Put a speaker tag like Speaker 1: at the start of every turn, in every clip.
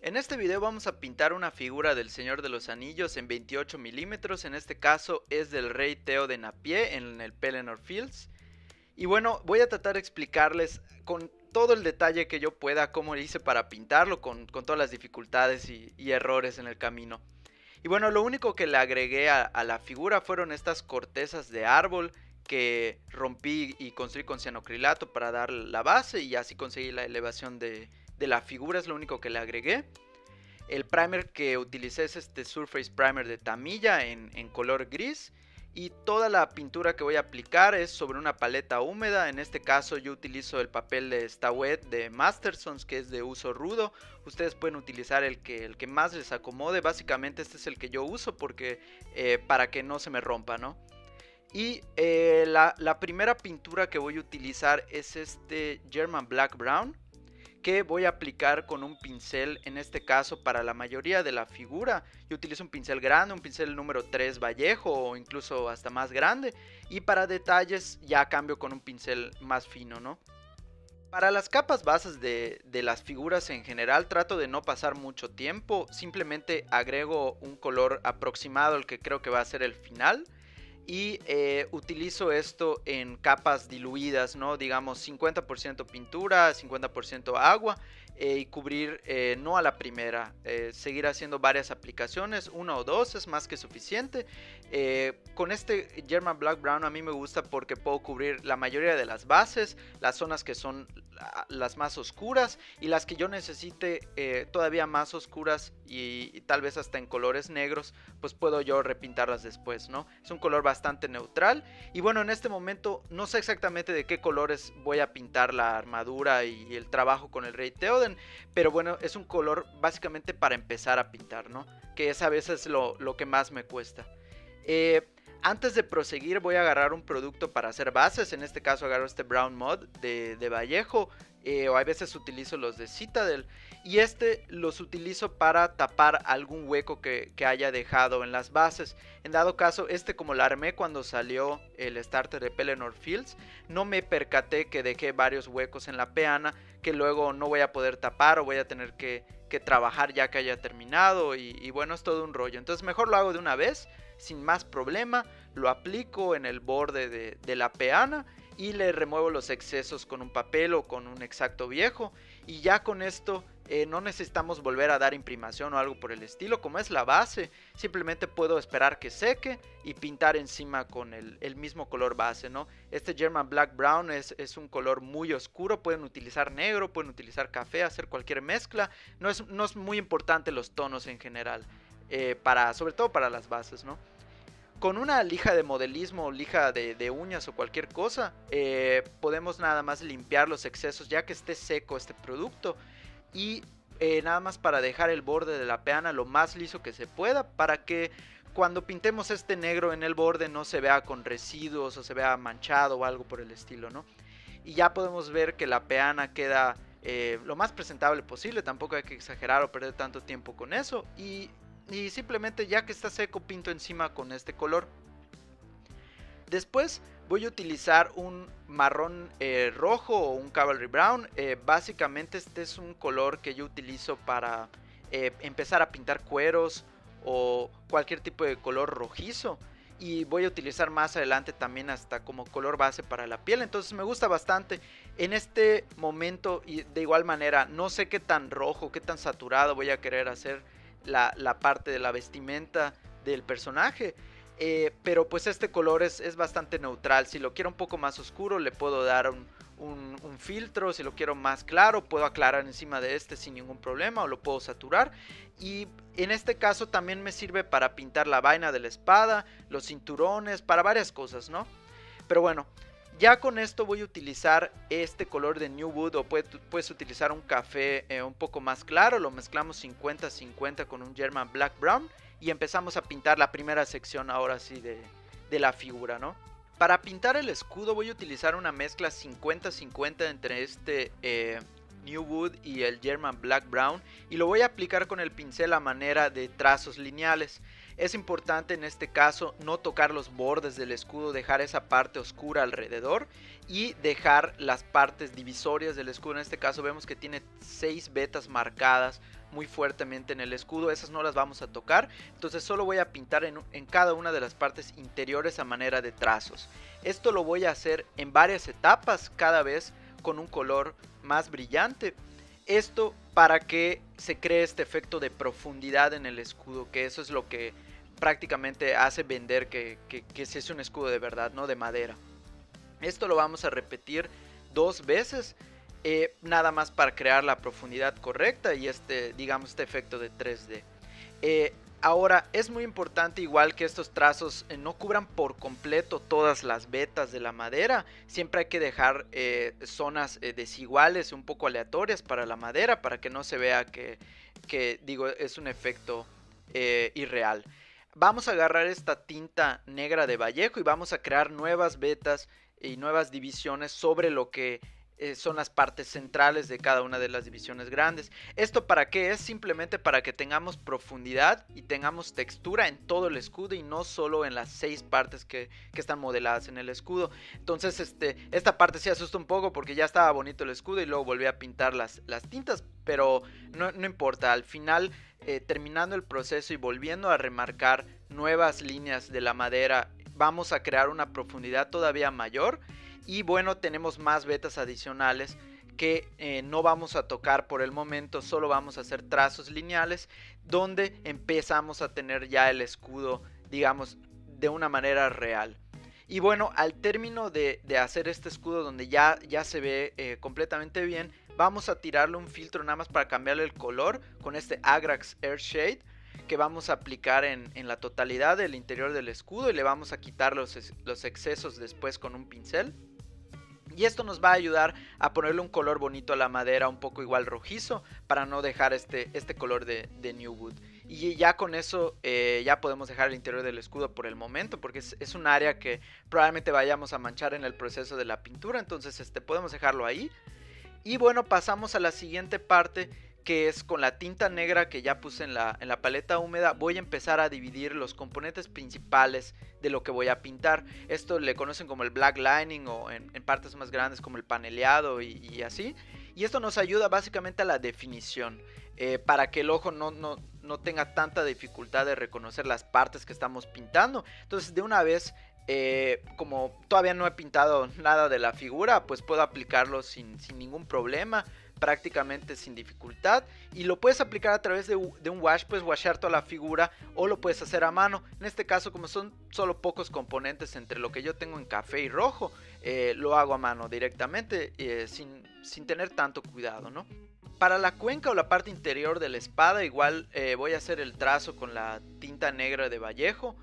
Speaker 1: En este video vamos a pintar una figura del Señor de los Anillos en 28 milímetros, en este caso es del Rey Teo de Napié en el Pelennor Fields. Y bueno, voy a tratar de explicarles con todo el detalle que yo pueda cómo hice para pintarlo, con, todas las dificultades y, errores en el camino. Y bueno, lo único que le agregué a, la figura fueron estas cortezas de árbol que rompí y construí con cianocrilato para dar la base y así conseguí la elevación de, de la figura es lo único que le agregué. El primer que utilicé es este Surface Primer de Tamilla en, color gris. Y toda la pintura que voy a aplicar es sobre una paleta húmeda. En este caso yo utilizo el papel de Stawet de Mastersons que es de uso rudo. Ustedes pueden utilizar el que, el que más les acomode. Básicamente este es el que yo uso porque eh, para que no se me rompa, ¿no? Y eh, la, la primera pintura que voy a utilizar es este German Black Brown que voy a aplicar con un pincel, en este caso para la mayoría de la figura. Yo utilizo un pincel grande, un pincel número 3 Vallejo o incluso hasta más grande. Y para detalles ya cambio con un pincel más fino, ¿no? Para las capas bases de, de, las figuras en general trato de no pasar mucho tiempo, simplemente agrego un color aproximado al que creo que va a ser el final y eh, utilizo esto en capas diluidas, ¿no? Digamos 50% pintura, 50% agua eh, y cubrir eh, no a la primera, seguir haciendo varias aplicaciones, una o dos es más que suficiente. con este German Black Brown a mí me gusta porque puedo cubrir la mayoría de las bases, las zonas que son las más oscuras y las que yo necesite todavía más oscuras y, tal vez hasta en colores negros, pues puedo yo repintarlas después, ¿no? Es un color bastante neutral y bueno, en este momento no sé exactamente de qué colores voy a pintar la armadura y el trabajo con el Rey Pero bueno, es un color básicamente para empezar a pintar, ¿no? Que es a veces lo, lo que más me cuesta. Eh, antes de proseguir voy a agarrar un producto para hacer bases, en este caso agarro este Brown Mod de, Vallejo eh, o a veces utilizo los de Citadel y este los utilizo para tapar algún hueco que, haya dejado en las bases. En dado caso, este como lo armé cuando salió el starter de Pelennor Fields, no me percaté que dejé varios huecos en la peana que luego no voy a poder tapar o voy a tener que, trabajar ya que haya terminado y, y bueno, es todo un rollo. Entonces mejor lo hago de una vez sin más problema, lo aplico en el borde de, la peana y le remuevo los excesos con un papel o con un exacto viejo. Y ya con esto eh, no necesitamos volver a dar imprimación o algo por el estilo como es la base. Simplemente puedo esperar que seque y pintar encima con el, mismo color base no este German Black Brown es, es, un color muy oscuro pueden utilizar negro pueden utilizar café hacer cualquier mezcla. No es, no es muy importante los tonos en general eh, para, sobre todo para las bases, ¿no? Con una lija de modelismo, lija de, uñas o cualquier cosa, eh, podemos nada más limpiar los excesos ya que esté seco este producto y eh, nada más para dejar el borde de la peana lo más liso que se pueda para que cuando pintemos este negro en el borde no se vea con residuos o se vea manchado o algo por el estilo, ¿no? Y ya podemos ver que la peana queda lo más presentable posible, tampoco hay que exagerar o perder tanto tiempo con eso y y simplemente ya que está seco pinto encima con este color. Después voy a utilizar un marrón eh, rojo o un cavalry brown. Eh, básicamente este es un color que yo utilizo para eh, empezar a pintar cueros o cualquier tipo de color rojizo. Y voy a utilizar más adelante también hasta como color base para la piel. Entonces me gusta bastante. En este momento y de igual manera no sé qué tan rojo, qué tan saturado voy a querer hacer la, parte de la vestimenta del personaje. Eh, pero pues este color es, es, bastante neutral. Si lo quiero un poco más oscuro, le puedo dar un, filtro. Si lo quiero más claro, puedo aclarar encima de este sin ningún problema. O lo puedo saturar. Y en este caso también me sirve para pintar la vaina de la espada, los cinturones, para varias cosas, ¿no? Pero bueno, ya con esto voy a utilizar este color de New Wood o puedes, utilizar un café eh, un poco más claro. Lo mezclamos 50-50 con un German Black Brown y empezamos a pintar la primera sección ahora sí de, la figura, ¿no? Para pintar el escudo voy a utilizar una mezcla 50-50 entre este eh, New Wood y el German Black Brown y lo voy a aplicar con el pincel a manera de trazos lineales. Es importante en este caso no tocar los bordes del escudo, dejar esa parte oscura alrededor y dejar las partes divisorias del escudo. En este caso vemos que tiene 6 vetas marcadas muy fuertemente en el escudo, esas no las vamos a tocar, entonces solo voy a pintar en, en cada una de las partes interiores a manera de trazos. Esto lo voy a hacer en varias etapas, cada vez con un color más brillante. Esto para que se cree este efecto de profundidad en el escudo, que eso es lo que prácticamente hace vender que, que, es un escudo de verdad, no de madera. Esto lo vamos a repetir dos veces, eh, nada más para crear la profundidad correcta y este, digamos, este efecto de 3D. Eh, ahora, es muy importante igual que estos trazos eh, no cubran por completo todas las vetas de la madera. Siempre hay que dejar zonas desiguales, un poco aleatorias para la madera, para que no se vea que, que digo, es un efecto irreal vamos a agarrar esta tinta negra de Vallejo y vamos a crear nuevas vetas y nuevas divisiones sobre lo que eh, son las partes centrales de cada una de las divisiones grandes. ¿Esto para qué? Es simplemente para que tengamos profundidad y tengamos textura en todo el escudo y no solo en las seis partes que, están modeladas en el escudo. Entonces este, esta parte se asusta un poco porque ya estaba bonito el escudo y luego volví a pintar las, las tintas, pero no, no importa, al final eh, terminando el proceso y volviendo a remarcar nuevas líneas de la madera, vamos a crear una profundidad todavía mayor. Y bueno, tenemos más vetas adicionales que eh, no vamos a tocar por el momento, solo vamos a hacer trazos lineales donde empezamos a tener ya el escudo, digamos, de una manera real. Y bueno, al término de, hacer este escudo donde ya, ya se ve eh, completamente bien, vamos a tirarle un filtro nada más para cambiarle el color con este Agrax Air Shade que vamos a aplicar en, la totalidad del interior del escudo y le vamos a quitar los, los excesos después con un pincel. Y esto nos va a ayudar a ponerle un color bonito a la madera, un poco igual rojizo, para no dejar este, este color de, New Wood. Y ya con eso eh, ya podemos dejar el interior del escudo por el momento, porque es, un área que probablemente vayamos a manchar en el proceso de la pintura, entonces este, podemos dejarlo ahí. Y bueno, pasamos a la siguiente parte que es con la tinta negra que ya puse en la, en la paleta húmeda, voy a empezar a dividir los componentes principales de lo que voy a pintar. Esto le conocen como el black lining o en, partes más grandes como el paneleado y, así. Y esto nos ayuda básicamente a la definición, eh, para que el ojo no, no, no tenga tanta dificultad de reconocer las partes que estamos pintando. Entonces de una vez eh, como todavía no he pintado nada de la figura, pues puedo aplicarlo sin, ningún problema, prácticamente sin dificultad. Y lo puedes aplicar a través de, un wash, puedes washar toda la figura o lo puedes hacer a mano. En este caso, como son solo pocos componentes entre lo que yo tengo en café y rojo, eh, lo hago a mano directamente eh, sin, sin, tener tanto cuidado, ¿no? Para la cuenca o la parte interior de la espada, igual voy a hacer el trazo con la tinta negra de Vallejo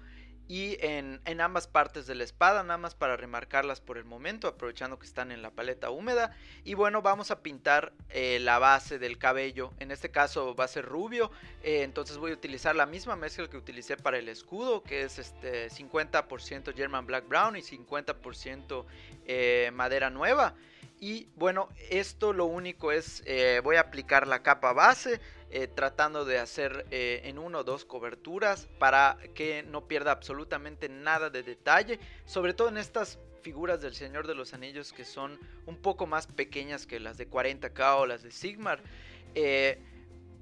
Speaker 1: y en, ambas partes de la espada, nada más para remarcarlas por el momento, aprovechando que están en la paleta húmeda. Y bueno, vamos a pintar eh, la base del cabello, en este caso va a ser rubio, eh, entonces voy a utilizar la misma mezcla que utilicé para el escudo, que es este 50% German Black Brown y 50% eh, madera nueva. Y bueno, esto lo único es, voy a aplicar la capa base, eh, tratando de hacer eh, en uno o dos coberturas para que no pierda absolutamente nada de detalle, sobre todo en estas figuras del Señor de los Anillos que son un poco más pequeñas que las de 40k o las de Sigmar. Eh,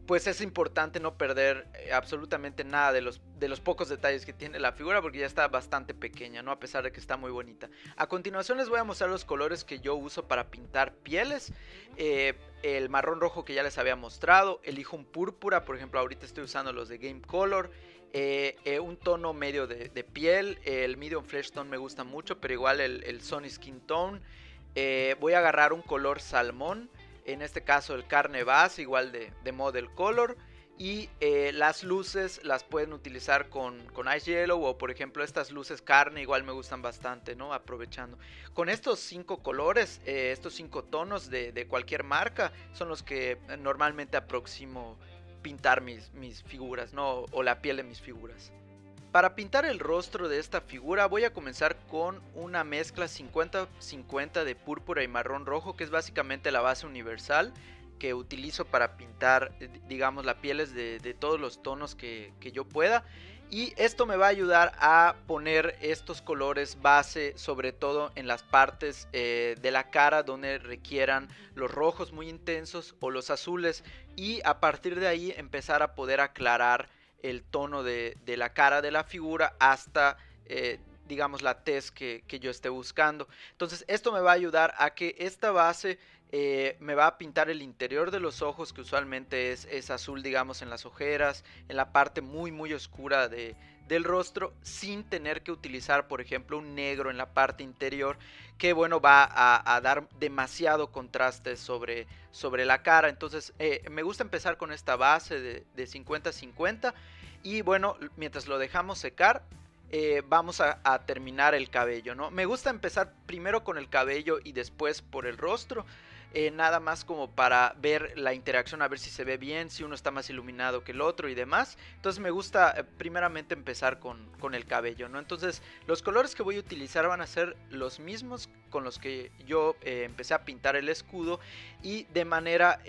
Speaker 1: pues es importante no perder eh, absolutamente nada de los, de los pocos detalles que tiene la figura porque ya está bastante pequeña, ¿no? A pesar de que está muy bonita. A continuación les voy a mostrar los colores que yo uso para pintar pieles. Eh, el marrón rojo que ya les había mostrado, elijo un púrpura, por ejemplo ahorita estoy usando los de Game Color. Eh, un tono medio de, piel, el medium flesh tone me gusta mucho, pero igual el, el Sony Skin Tone. voy a agarrar un color salmón en este caso el carne base igual de, model color y eh, las luces las pueden utilizar con, Ice Yellow o por ejemplo estas luces carne igual me gustan bastante, ¿no? Aprovechando. Con estos cinco colores, eh, estos cinco tonos de, cualquier marca son los que normalmente aproximo pintar mis, mis figuras, ¿no? O la piel de mis figuras. Para pintar el rostro de esta figura voy a comenzar con una mezcla 50-50 de púrpura y marrón rojo que es básicamente la base universal que utilizo para pintar eh, digamos las pieles de, todos los tonos que, yo pueda Y esto me va a ayudar a poner estos colores base, sobre todo en las partes eh, de la cara donde requieran los rojos muy intensos o los azules. Y a partir de ahí empezar a poder aclarar el tono de, la cara de la figura hasta... Eh, digamos la tez que, que, yo esté buscando. Entonces esto me va a ayudar a que esta base eh, me va a pintar el interior de los ojos que usualmente es, azul digamos en las ojeras, en la parte muy muy oscura de, del rostro sin tener que utilizar por ejemplo un negro en la parte interior que bueno va a, dar demasiado contraste sobre, sobre la cara entonces eh, me gusta empezar con esta base de 50-50 y bueno mientras lo dejamos secar eh, vamos a, a, terminar el cabello, ¿no? Me gusta empezar primero con el cabello y después por el rostro. Eh, nada más como para ver la interacción, a ver si se ve bien, si uno está más iluminado que el otro y demás. Entonces me gusta eh, primeramente empezar con, con, el cabello, ¿no? Entonces los colores que voy a utilizar van a ser los mismos con los que yo eh, empecé a pintar el escudo y de manera,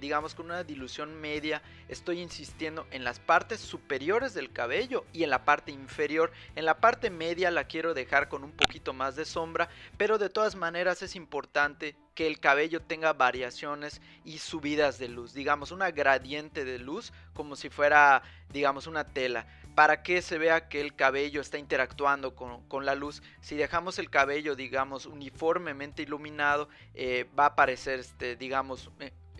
Speaker 1: digamos, con una dilución media, estoy insistiendo en las partes superiores del cabello y en la parte inferior. En la parte media la quiero dejar con un poquito más de sombra, pero de todas maneras es importante que el cabello tenga variaciones y subidas de luz, digamos una gradiente de luz como si fuera digamos una tela, para que se vea que el cabello está interactuando con, la luz. Si dejamos el cabello digamos uniformemente iluminado, eh, va a aparecer este digamos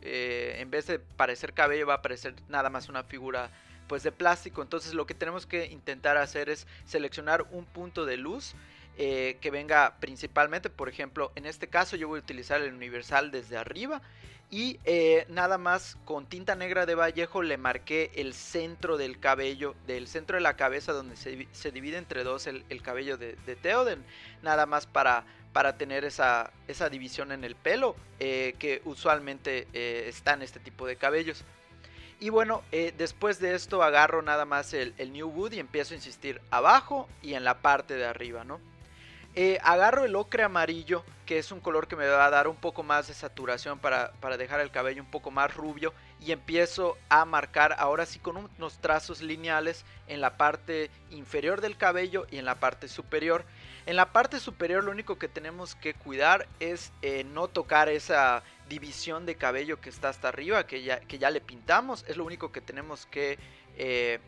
Speaker 1: eh, en vez de parecer cabello va a aparecer nada más una figura pues de plástico. Entonces lo que tenemos que intentar hacer es seleccionar un punto de luz eh, que venga principalmente, por ejemplo, en este caso yo voy a utilizar el universal desde arriba y eh, nada más con tinta negra de Vallejo le marqué el centro del cabello, del centro de la cabeza donde se, divide entre dos el, cabello de, Theoden, nada más para, para tener esa, esa división en el pelo eh, que usualmente está en este tipo de cabellos. Y bueno, después de esto agarro nada más el, el New Wood y empiezo a insistir abajo y en la parte de arriba, ¿no? Eh, agarro el ocre amarillo, que es un color que me va a dar un poco más de saturación para, dejar el cabello un poco más rubio. Y empiezo a marcar ahora sí con unos trazos lineales en la parte inferior del cabello y en la parte superior. En la parte superior lo único que tenemos que cuidar es eh, no tocar esa división de cabello que está hasta arriba, que ya, que ya le pintamos. Es lo único que tenemos que eh,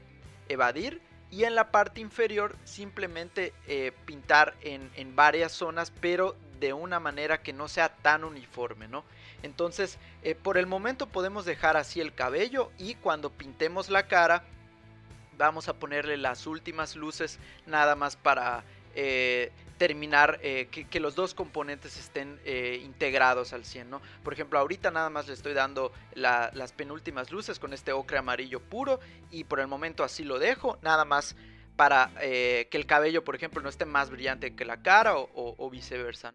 Speaker 1: evadir y en la parte inferior simplemente eh, pintar en, varias zonas pero de una manera que no sea tan uniforme no entonces eh, por el momento podemos dejar así el cabello y cuando pintemos la cara vamos a ponerle las últimas luces nada más para eh, terminar eh, que, los dos componentes estén eh, integrados al 100, ¿no? Por ejemplo, ahorita nada más le estoy dando las penúltimas luces con este ocre amarillo puro y por el momento así lo dejo, nada más para que el cabello, por ejemplo, no esté más brillante que la cara o, viceversa,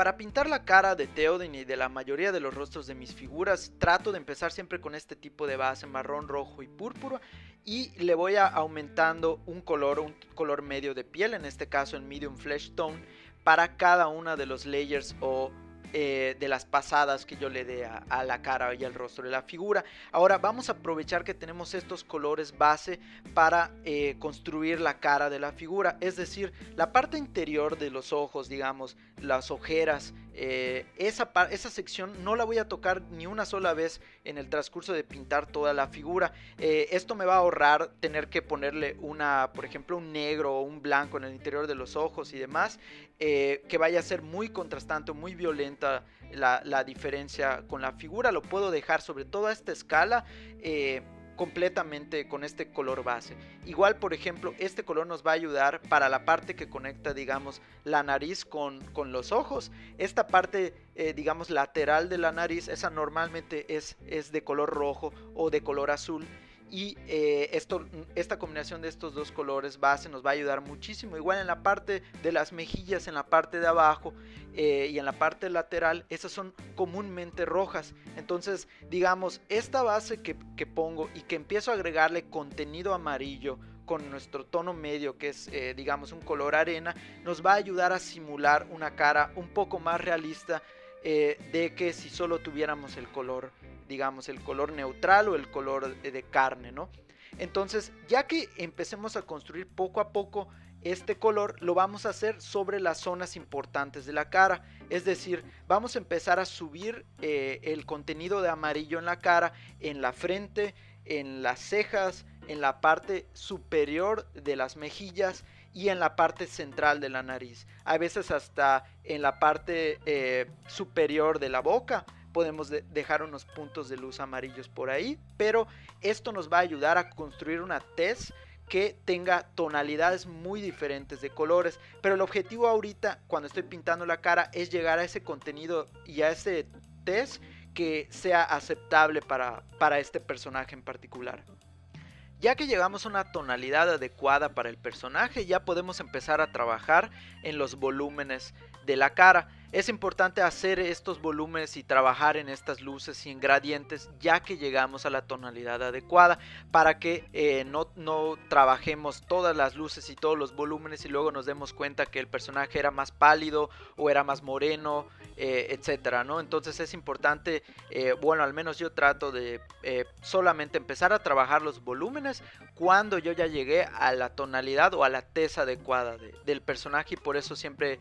Speaker 1: Para pintar la cara de Theoden y de la mayoría de los rostros de mis figuras, trato de empezar siempre con este tipo de base marrón, rojo y púrpura y le voy aumentando un color, un color medio de piel, en este caso en medium flesh tone, para cada una de los layers o eh, de las pasadas que yo le dé a, la cara y al rostro de la figura. Ahora vamos a aprovechar que tenemos estos colores base para eh, construir la cara de la figura, es decir, la parte interior de los ojos, digamos, las ojeras, eh, esa, esa sección no la voy a tocar ni una sola vez en el transcurso de pintar toda la figura. esto me va a ahorrar tener que ponerle una, por ejemplo, un negro o un blanco en el interior de los ojos y demás, que vaya a ser muy contrastante, muy violento la, diferencia con la figura. Lo puedo dejar sobre toda esta escala. Completamente con este color base. Igual, por ejemplo, este color nos va a ayudar para la parte que conecta, digamos, la nariz con, con los ojos. Esta parte, eh, digamos, lateral de la nariz, esa normalmente es, es de color rojo o de color azul y eh, esta combinación de estos dos colores base nos va a ayudar muchísimo. Igual en la parte de las mejillas, en la parte de abajo eh, y en la parte lateral, esas son comúnmente rojas. Entonces, digamos, esta base que, pongo y que empiezo a agregarle contenido amarillo con nuestro tono medio que es eh, digamos un color arena nos va a ayudar a simular una cara un poco más realista de que si solo tuviéramos el color digamos, el color neutral o el color de carne, ¿no? Entonces, ya que empecemos a construir poco a poco este color, lo vamos a hacer sobre las zonas importantes de la cara. Es decir, vamos a empezar a subir eh, el contenido de amarillo en la cara, en la frente, en las cejas, en la parte superior de las mejillas y en la parte central de la nariz. A veces hasta en la parte eh, superior de la boca podemos dejar unos puntos de luz amarillos por ahí, pero esto nos va a ayudar a construir una tez que tenga tonalidades muy diferentes de colores. Pero el objetivo ahorita, cuando estoy pintando la cara, es llegar a ese contenido y a ese test que sea aceptable para, para este personaje en particular. Ya que llegamos a una tonalidad adecuada para el personaje, ya podemos empezar a trabajar en los volúmenes de la cara. Es importante hacer estos volúmenes y trabajar en estas luces y en gradientes ya que llegamos a la tonalidad adecuada para que eh, no, no, trabajemos todas las luces y todos los volúmenes y luego nos demos cuenta que el personaje era más pálido o era más moreno, eh, etcétera, ¿no? Entonces es importante, eh, bueno, al menos yo trato de solamente empezar a trabajar los volúmenes cuando yo ya llegué a la tonalidad o a la tez adecuada del personaje y por eso siempre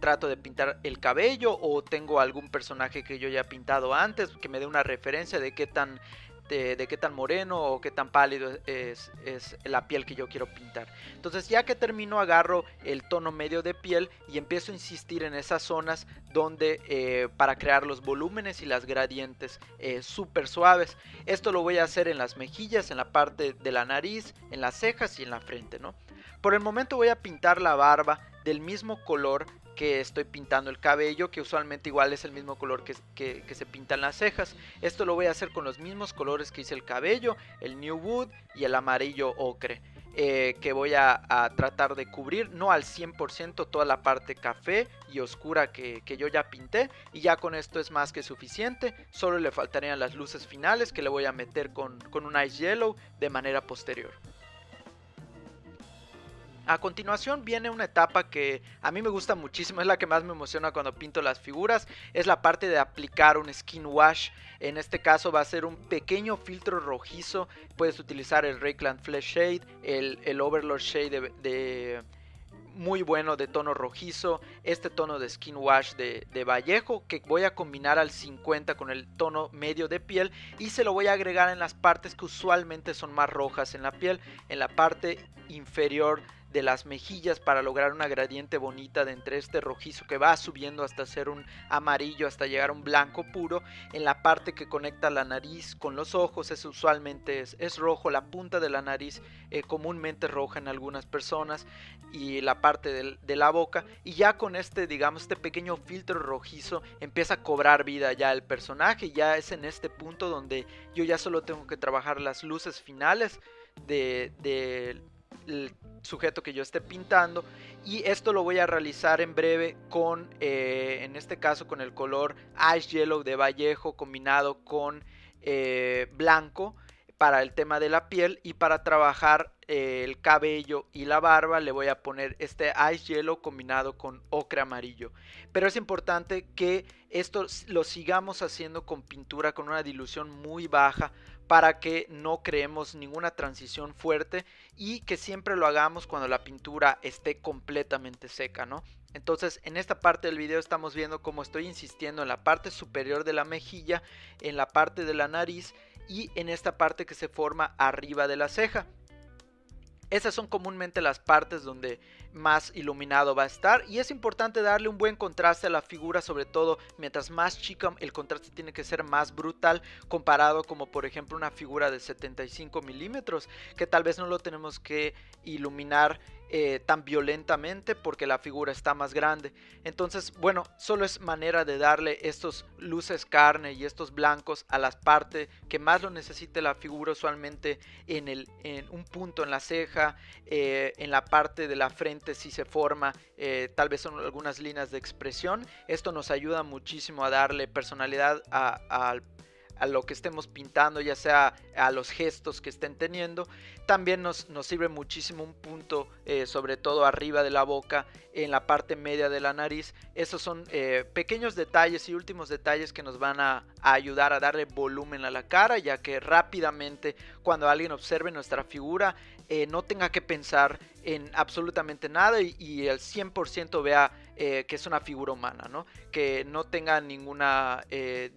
Speaker 1: trato de pintar el cabello o tengo algún personaje que yo ya he pintado antes que me dé una referencia de qué tan de, qué tan moreno o qué tan pálido es, es, la piel que yo quiero pintar. Entonces ya que termino agarro el tono medio de piel y empiezo a insistir en esas zonas donde eh, para crear los volúmenes y las gradientes eh, súper suaves. Esto lo voy a hacer en las mejillas, en la parte de la nariz, en las cejas y en la frente. ¿no? Por el momento voy a pintar la barba del mismo color que estoy pintando el cabello, que usualmente igual es el mismo color que, que, se pintan las cejas. Esto lo voy a hacer con los mismos colores que hice el cabello, el New Wood y el amarillo ocre. Eh, que voy a, tratar de cubrir, no al 100% toda la parte café y oscura que, que, yo ya pinté. Y ya con esto es más que suficiente. Solo le faltarían las luces finales que le voy a meter con, con un Ice Yellow de manera posterior. A continuación viene una etapa que a mí me gusta muchísimo, es la que más me emociona cuando pinto las figuras, es la parte de aplicar un skin wash. En este caso va a ser un pequeño filtro rojizo, puedes utilizar el Rayclan Flesh Shade, el, Overlord Shade de, muy bueno de tono rojizo, este tono de skin wash de, de, Vallejo que voy a combinar al 50 con el tono medio de piel y se lo voy a agregar en las partes que usualmente son más rojas en la piel, en la parte inferior de las mejillas para lograr una gradiente bonita de entre este rojizo que va subiendo hasta ser un amarillo hasta llegar a un blanco puro en la parte que conecta la nariz con los ojos es usualmente es, rojo la punta de la nariz eh, comúnmente roja en algunas personas y la parte de la boca y ya con este digamos este pequeño filtro rojizo empieza a cobrar vida ya el personaje ya es en este punto donde yo ya solo tengo que trabajar las luces finales de, de el sujeto que yo esté pintando y esto lo voy a realizar en breve con eh, en este caso con el color Ice Yellow de Vallejo combinado con eh, blanco para el tema de la piel y para trabajar eh, el cabello y la barba le voy a poner este ice yellow combinado con ocre amarillo. Pero es importante que esto lo sigamos haciendo con pintura con una dilución muy baja para que no creemos ninguna transición fuerte y que siempre lo hagamos cuando la pintura esté completamente seca, ¿no? Entonces en esta parte del video estamos viendo cómo estoy insistiendo en la parte superior de la mejilla, en la parte de la nariz y en esta parte que se forma arriba de la ceja. Esas son comúnmente las partes donde más iluminado va a estar y es importante darle un buen contraste a la figura sobre todo mientras más chica el contraste tiene que ser más brutal comparado como por ejemplo una figura de 75 milímetros que tal vez no lo tenemos que iluminar eh, tan violentamente porque la figura está más grande. Entonces, bueno, solo es manera de darle estos luces carne y estos blancos a las partes que más lo necesite la figura, usualmente en, el, en un punto en la ceja, eh, en la parte de la frente si se forma, eh, tal vez son algunas líneas de expresión. Esto nos ayuda muchísimo a darle personalidad al a lo que estemos pintando, ya sea a los gestos que estén teniendo. También nos, nos sirve muchísimo un punto, eh, sobre todo arriba de la boca, en la parte media de la nariz. Esos son eh, pequeños detalles y últimos detalles que nos van a, ayudar a darle volumen a la cara, ya que rápidamente cuando alguien observe nuestra figura eh, no tenga que pensar en absolutamente nada y, y el 100% vea eh, que es una figura humana, ¿no? Que no tenga ninguna, eh,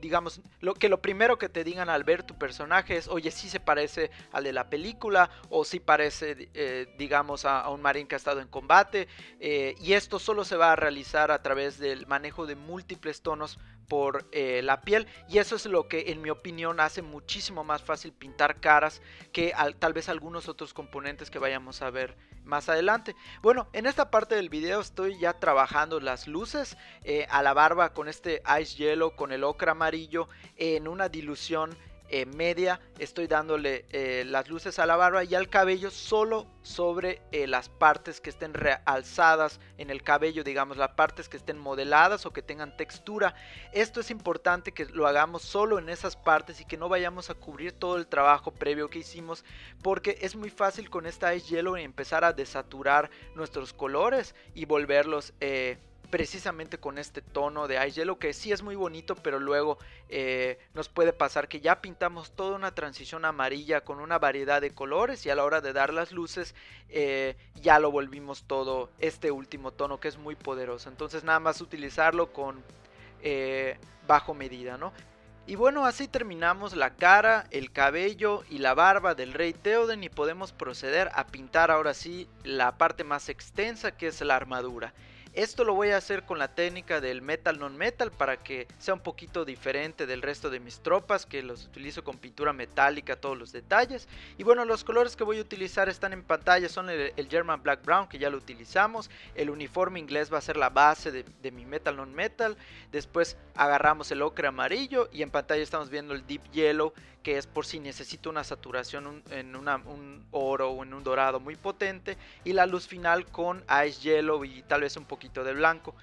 Speaker 1: digamos, lo, que lo primero que te digan al ver tu personaje es, oye, sí se parece al de la película o sí parece, digamos, a, un marín que ha estado en combate. y esto solo se va a realizar a través del manejo de múltiples tonos por la piel y eso es lo que en mi opinión hace muchísimo más fácil pintar caras que tal vez algunos otros componentes que vayamos a ver más adelante. Bueno, en esta parte del video estoy ya trabajando las luces eh, a la barba con este Ice Yellow, con el ocra amarillo en una dilución eh, media estoy dándole eh, las luces a la barba y al cabello solo sobre las partes que estén realzadas en el cabello, digamos las partes que estén modeladas o que tengan textura. Esto es importante que lo hagamos solo en esas partes y que no vayamos a cubrir todo el trabajo previo que hicimos porque es muy fácil con esta Ice Yellow empezar a desaturar nuestros colores y volverlos... Eh, precisamente con este tono de Ice Yellow que sí es muy bonito pero luego eh, nos puede pasar que ya pintamos toda una transición amarilla con una variedad de colores y a la hora de dar las luces eh, ya lo volvimos todo este último tono que es muy poderoso entonces nada más utilizarlo con eh, bajo medida no y bueno, así terminamos la cara, el cabello y la barba del rey Theoden y podemos proceder a pintar ahora sí la parte más extensa que es la armadura. Esto lo voy a hacer con la técnica del metal non metal para que sea un poquito diferente del resto de mis tropas que los utilizo con pintura metálica todos los detalles. Y bueno, los colores que voy a utilizar están en pantalla, son el, German Black Brown que ya lo utilizamos, el uniforme inglés va a ser la base de, mi metal non metal, después agarramos el ocre amarillo y en pantalla estamos viendo el deep yellow que es por si necesito una saturación en un oro o en un dorado muy potente y la luz final con ice yellow y tal vez un poquito de blanco.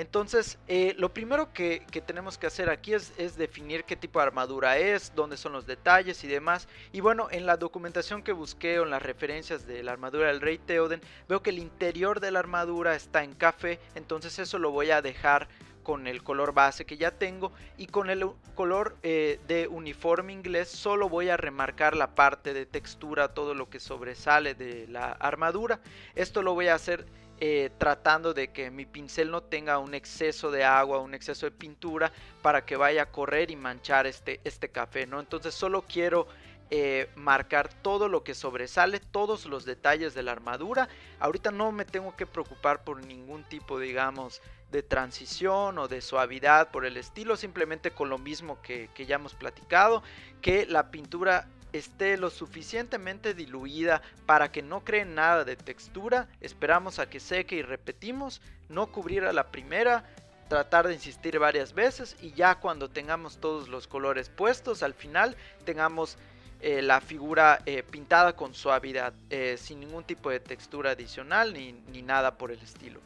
Speaker 1: Entonces, eh, lo primero que, tenemos que hacer aquí es, definir qué tipo de armadura es, dónde son los detalles y demás. Y bueno, en la documentación que busqué o en las referencias de la armadura del rey Theoden, veo que el interior de la armadura está en café, entonces eso lo voy a dejar con el color base que ya tengo y con el color eh, de uniforme inglés solo voy a remarcar la parte de textura, todo lo que sobresale de la armadura. Esto lo voy a hacer eh, tratando de que mi pincel no tenga un exceso de agua, un exceso de pintura para que vaya a correr y manchar este, este café, ¿no? Entonces solo quiero eh, marcar todo lo que sobresale, todos los detalles de la armadura. Ahorita no me tengo que preocupar por ningún tipo, digamos, de transición o de suavidad por el estilo, simplemente con lo mismo que, ya hemos platicado, que la pintura esté lo suficientemente diluida para que no cree nada de textura, esperamos a que seque y repetimos, no cubrir a la primera, tratar de insistir varias veces y ya cuando tengamos todos los colores puestos al final tengamos eh, la figura eh, pintada con suavidad, eh, sin ningún tipo de textura adicional ni, ni nada por el estilo.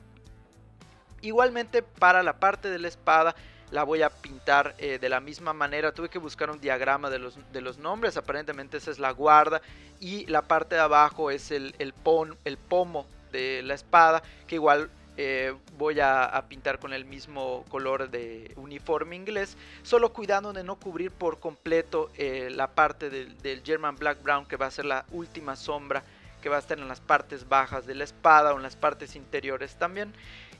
Speaker 1: Igualmente para la parte de la espada la voy a pintar eh, de la misma manera. Tuve que buscar un diagrama de los, de los, nombres. Aparentemente esa es la guarda. Y la parte de abajo es el, el, el pomo de la espada. Que igual eh, voy a, pintar con el mismo color de uniforme inglés. Solo cuidando de no cubrir por completo eh, la parte del, del German Black Brown. Que va a ser la última sombra. Que va a estar en las partes bajas de la espada o en las partes interiores también.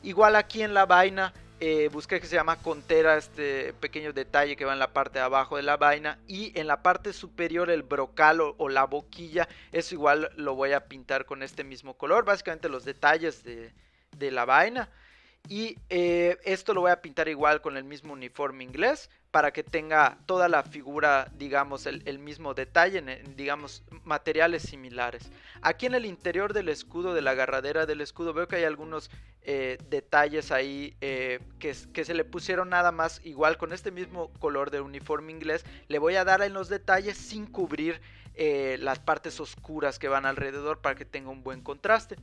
Speaker 1: Igual aquí en la vaina eh, busqué que se llama contera, este pequeño detalle que va en la parte de abajo de la vaina. Y en la parte superior el brocal o, la boquilla, eso igual lo voy a pintar con este mismo color. Básicamente los detalles de, de la vaina. Y eh, esto lo voy a pintar igual con el mismo uniforme inglés para que tenga toda la figura, digamos, el, mismo detalle, en, digamos, materiales similares. Aquí en el interior del escudo, de la agarradera del escudo, veo que hay algunos eh, detalles ahí eh, que, se le pusieron nada más igual con este mismo color de uniforme inglés. Le voy a dar en los detalles sin cubrir las partes oscuras que van alrededor para que tenga un buen contraste.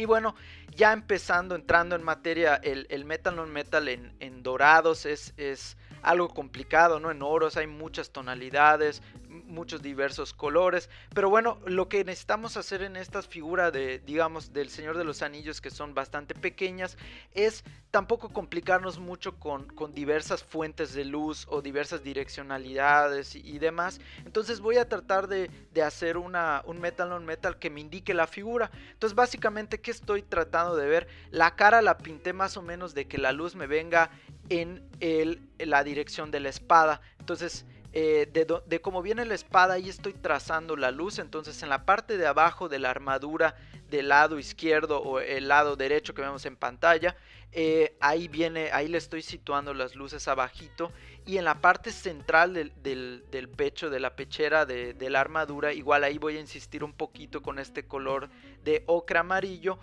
Speaker 1: Y bueno, ya empezando, entrando en materia, el, metal non metal en, dorados es, es, algo complicado, ¿no? En oros hay muchas tonalidades, muchos diversos colores. Pero bueno, lo que necesitamos hacer en estas figuras de, digamos, del Señor de los Anillos, que son bastante pequeñas, es tampoco complicarnos mucho con, con diversas fuentes de luz o diversas direccionalidades y, demás. Entonces voy a tratar de, de, hacer una, un metal on metal que me indique la figura. Entonces básicamente, ¿qué estoy tratando de ver? La cara la pinté más o menos de que la luz me venga en, el, la dirección de la espada. Entonces eh, de, cómo viene la espada, ahí estoy trazando la luz. Entonces, en la parte de abajo de la armadura del lado izquierdo o el lado derecho que vemos en pantalla, eh, ahí viene, ahí le estoy situando las luces abajito. Y en la parte central del, pecho, de la pechera de, de la armadura, igual ahí voy a insistir un poquito con este color de ocre amarillo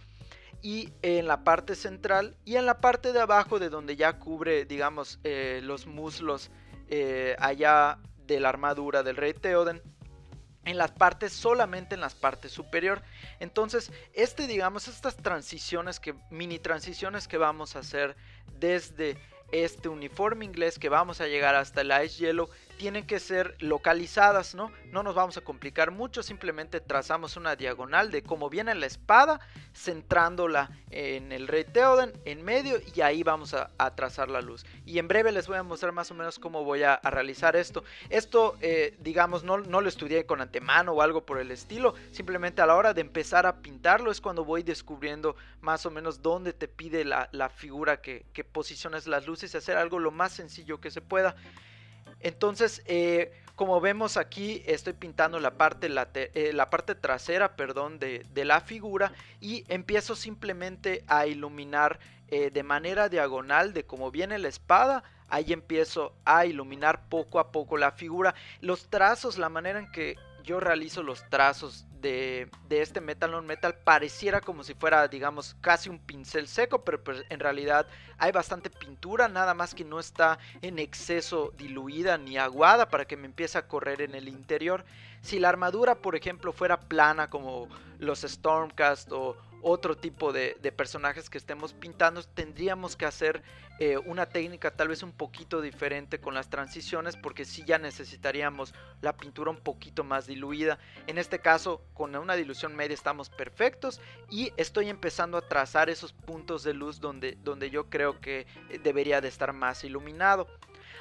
Speaker 1: y en la parte central y en la parte de abajo de donde ya cubre digamos eh, los muslos eh, allá de la armadura del rey Theoden en las partes, solamente en las partes superior. Entonces, este, digamos, estas transiciones que, mini transiciones que vamos a hacer desde este uniforme inglés que vamos a llegar hasta el Ice Yellow tienen que ser localizadas, ¿no? No nos vamos a complicar mucho, simplemente trazamos una diagonal de cómo viene la espada, centrándola en el rey Theoden, en medio, y ahí vamos a, trazar la luz. Y en breve les voy a mostrar más o menos cómo voy a, realizar esto. Esto, eh, digamos, no, no, lo estudié con antemano o algo por el estilo, simplemente a la hora de empezar a pintarlo es cuando voy descubriendo más o menos dónde te pide la, figura que, que posiciones las luces y hacer algo lo más sencillo que se pueda. Entonces, eh, como vemos aquí, estoy pintando la parte, eh, la parte trasera perdón, de, la figura y empiezo simplemente a iluminar eh, de manera diagonal de cómo viene la espada. Ahí empiezo a iluminar poco a poco la figura. Los trazos, la manera en que yo realizo los trazos de, este Metal on Metal pareciera como si fuera, digamos, casi un pincel seco, pero pues, en realidad hay bastante pintura, nada más que no está en exceso diluida ni aguada para que me empiece a correr en el interior. Si la armadura, por ejemplo, fuera plana como los Stormcast o otro tipo de, personajes que estemos pintando, tendríamos que hacer eh, una técnica tal vez un poquito diferente con las transiciones porque si ya necesitaríamos la pintura un poquito más diluida. En este caso, con una dilución media estamos perfectos y estoy empezando a trazar esos puntos de luz donde, donde yo creo que eh, debería de estar más iluminado.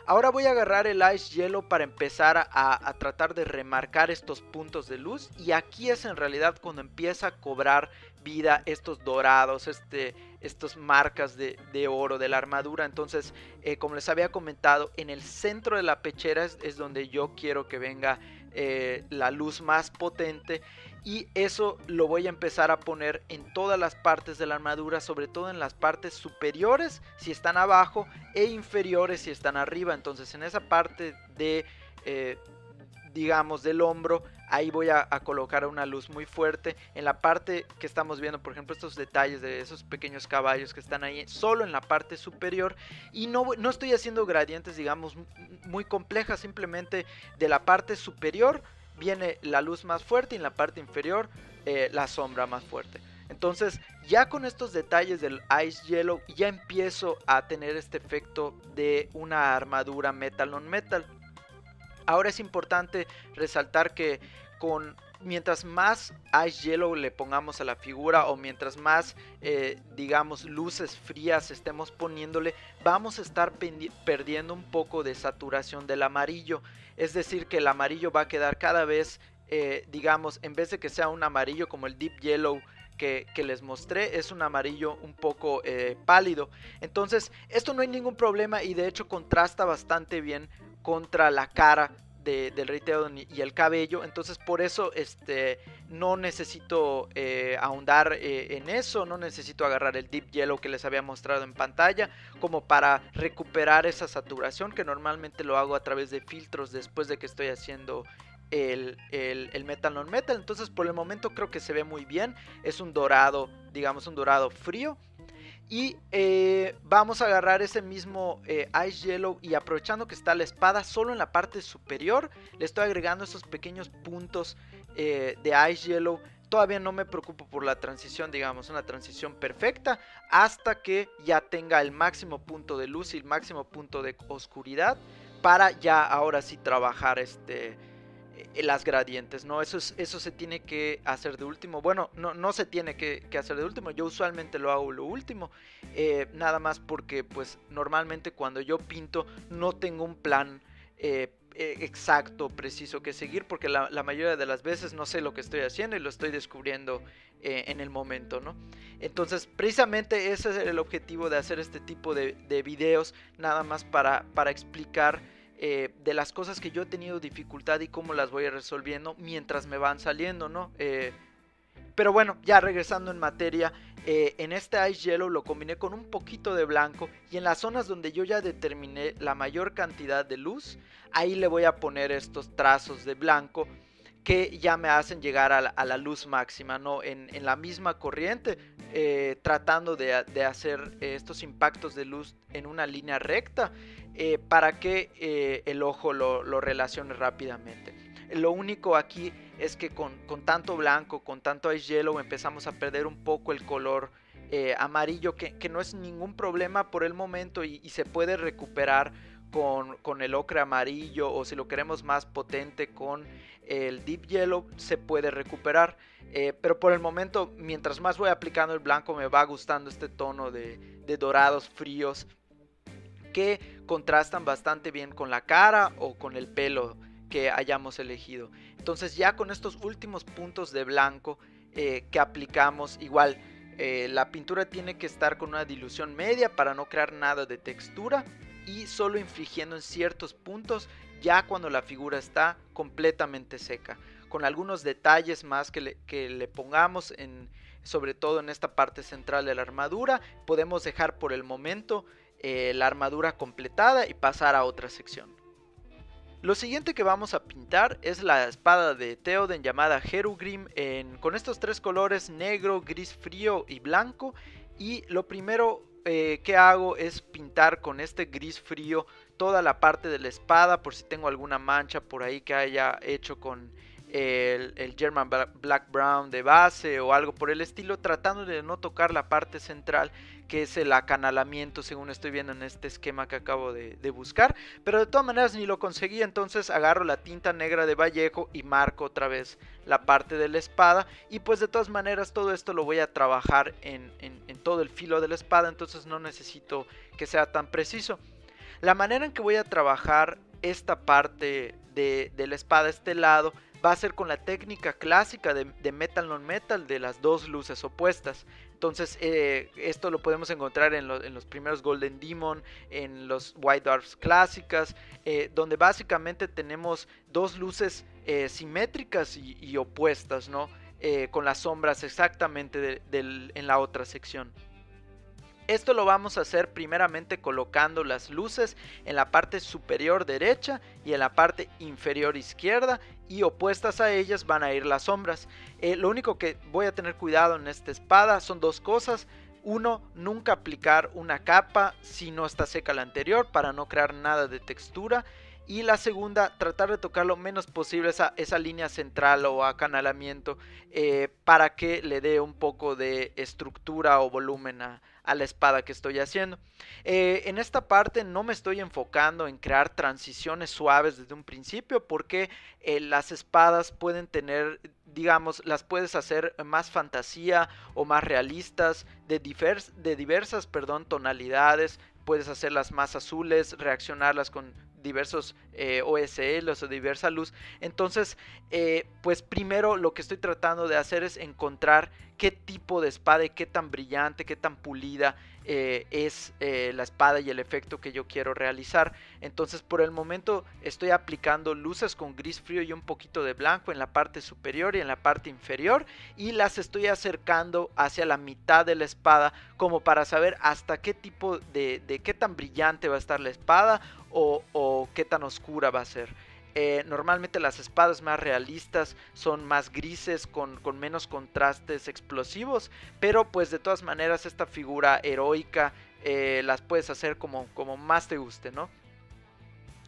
Speaker 1: Ahora voy a agarrar el Ice Yellow para empezar a, tratar de remarcar estos puntos de luz. Y aquí es en realidad cuando empieza a cobrar vida estos dorados, este, estas marcas de, oro de la armadura. Entonces, eh, como les había comentado, en el centro de la pechera es, donde yo quiero que venga eh, la luz más potente y eso lo voy a empezar a poner en todas las partes de la armadura, sobre todo en las partes superiores si están abajo e inferiores si están arriba. Entonces en esa parte de, eh, digamos, del hombro, ahí voy a, colocar una luz muy fuerte. En la parte que estamos viendo, por ejemplo, estos detalles de esos pequeños caballos que están ahí, solo en la parte superior. Y no, no estoy haciendo gradientes, digamos, muy complejas, simplemente de la parte superior viene la luz más fuerte y en la parte inferior eh, la sombra más fuerte. Entonces ya con estos detalles del Ice Yellow ya empiezo a tener este efecto de una armadura metal on metal. Ahora es importante resaltar que con mientras más Ice Yellow le pongamos a la figura o mientras más eh, digamos luces frías estemos poniéndole vamos a estar perdiendo un poco de saturación del amarillo. Es decir que el amarillo va a quedar cada vez eh, digamos en vez de que sea un amarillo como el Deep Yellow que, les mostré es un amarillo un poco eh, pálido. Entonces esto no hay ningún problema y de hecho contrasta bastante bien contra la cara del Rey y el cabello. Entonces por eso este, no necesito eh, ahondar eh, en eso, no necesito agarrar el Deep Yellow que les había mostrado en pantalla como para recuperar esa saturación que normalmente lo hago a través de filtros después de que estoy haciendo el, el, metal non metal. Entonces por el momento creo que se ve muy bien. Es un dorado, digamos un dorado frío. Y eh, vamos a agarrar ese mismo eh, Ice Yellow y aprovechando que está la espada solo en la parte superior, le estoy agregando esos pequeños puntos eh, de Ice Yellow. Todavía no me preocupo por la transición, digamos, una transición perfecta, hasta que ya tenga el máximo punto de luz y el máximo punto de oscuridad para ya ahora sí trabajar este las gradientes, ¿no? Eso, es, eso se tiene que hacer de último. Bueno, no, no se tiene que, hacer de último. Yo usualmente lo hago lo último. Eh, nada más porque, pues, normalmente cuando yo pinto no tengo un plan eh, exacto, preciso que seguir. Porque la, mayoría de las veces no sé lo que estoy haciendo y lo estoy descubriendo en el momento, ¿no? Entonces, precisamente ese es el objetivo de hacer este tipo de, de videos. Nada más para, para explicar eh, de las cosas que yo he tenido dificultad y cómo las voy resolviendo mientras me van saliendo, ¿no? Eh, pero bueno, ya regresando en materia, eh, en este Ice Yellow lo combiné con un poquito de blanco y en las zonas donde yo ya determiné la mayor cantidad de luz, ahí le voy a poner estos trazos de blanco que ya me hacen llegar a la, luz máxima, ¿no? En, la misma corriente, tratando de, hacer estos impactos de luz en una línea recta eh, para que eh, el ojo lo, relacione rápidamente. Lo único aquí es que con, tanto blanco, con tanto ice yellow, empezamos a perder un poco el color eh, amarillo, que, no es ningún problema por el momento y, se puede recuperar con, el ocre amarillo o si lo queremos más potente con el deep yellow se puede recuperar. pero por el momento, mientras más voy aplicando el blanco, me va gustando este tono de, de dorados fríos que contrastan bastante bien con la cara o con el pelo que hayamos elegido. Entonces ya con estos últimos puntos de blanco eh, que aplicamos, igual eh, la pintura tiene que estar con una dilución media para no crear nada de textura y solo infligiendo en ciertos puntos ya cuando la figura está completamente seca. Con algunos detalles más que le, que le pongamos en, sobre todo en esta parte central de la armadura, podemos dejar por el momento eh, la armadura completada y pasar a otra sección. Lo siguiente que vamos a pintar es la espada de Theoden llamada Herugrim con estos tres colores negro, gris frío y blanco. Y lo primero eh, que hago es pintar con este gris frío toda la parte de la espada por si tengo alguna mancha por ahí que haya hecho con el, German Black Brown de base o algo por el estilo, tratando de no tocar la parte central que es el acanalamiento según estoy viendo en este esquema que acabo de, buscar, pero de todas maneras ni lo conseguí, entonces agarro la tinta negra de Vallejo y marco otra vez la parte de la espada y pues de todas maneras todo esto lo voy a trabajar en, todo el filo de la espada, entonces no necesito que sea tan preciso. La manera en que voy a trabajar esta parte de, de la espada, este lado, va a ser con la técnica clásica de, metal non metal de las dos luces opuestas. Entonces eh, esto lo podemos encontrar en, los primeros Golden Demon, en los White Dwarfs clásicas, eh, donde básicamente tenemos dos luces eh, simétricas y, opuestas, ¿no? con las sombras exactamente en la otra sección. Esto lo vamos a hacer primeramente colocando las luces en la parte superior derecha y en la parte inferior izquierda y opuestas a ellas van a ir las sombras. Eh, lo único que voy a tener cuidado en esta espada son dos cosas. Uno, nunca aplicar una capa si no está seca la anterior para no crear nada de textura. Y la segunda, tratar de tocar lo menos posible esa, esa línea central o acanalamiento eh, para que le dé un poco de estructura o volumen a, la espada que estoy haciendo. Eh, en esta parte no me estoy enfocando en crear transiciones suaves desde un principio porque eh, las espadas pueden tener digamos, las puedes hacer más fantasía o más realistas, de, de diversas perdón, tonalidades, puedes hacerlas más azules, reaccionarlas con diversos eh, OSLs o diversa luz. Entonces, eh, pues primero lo que estoy tratando de hacer es encontrar qué tipo de espada qué tan brillante, qué tan pulida eh, es eh, la espada y el efecto que yo quiero realizar. Entonces por el momento estoy aplicando luces con gris frío y un poquito de blanco en la parte superior y en la parte inferior y las estoy acercando hacia la mitad de la espada como para saber hasta qué tipo de, de qué tan brillante va a estar la espada o, o qué tan oscura va a ser. Eh, normalmente las espadas más realistas son más grises con, menos contrastes explosivos, pero pues de todas maneras esta figura heroica eh, las puedes hacer como, como más te guste, ¿no?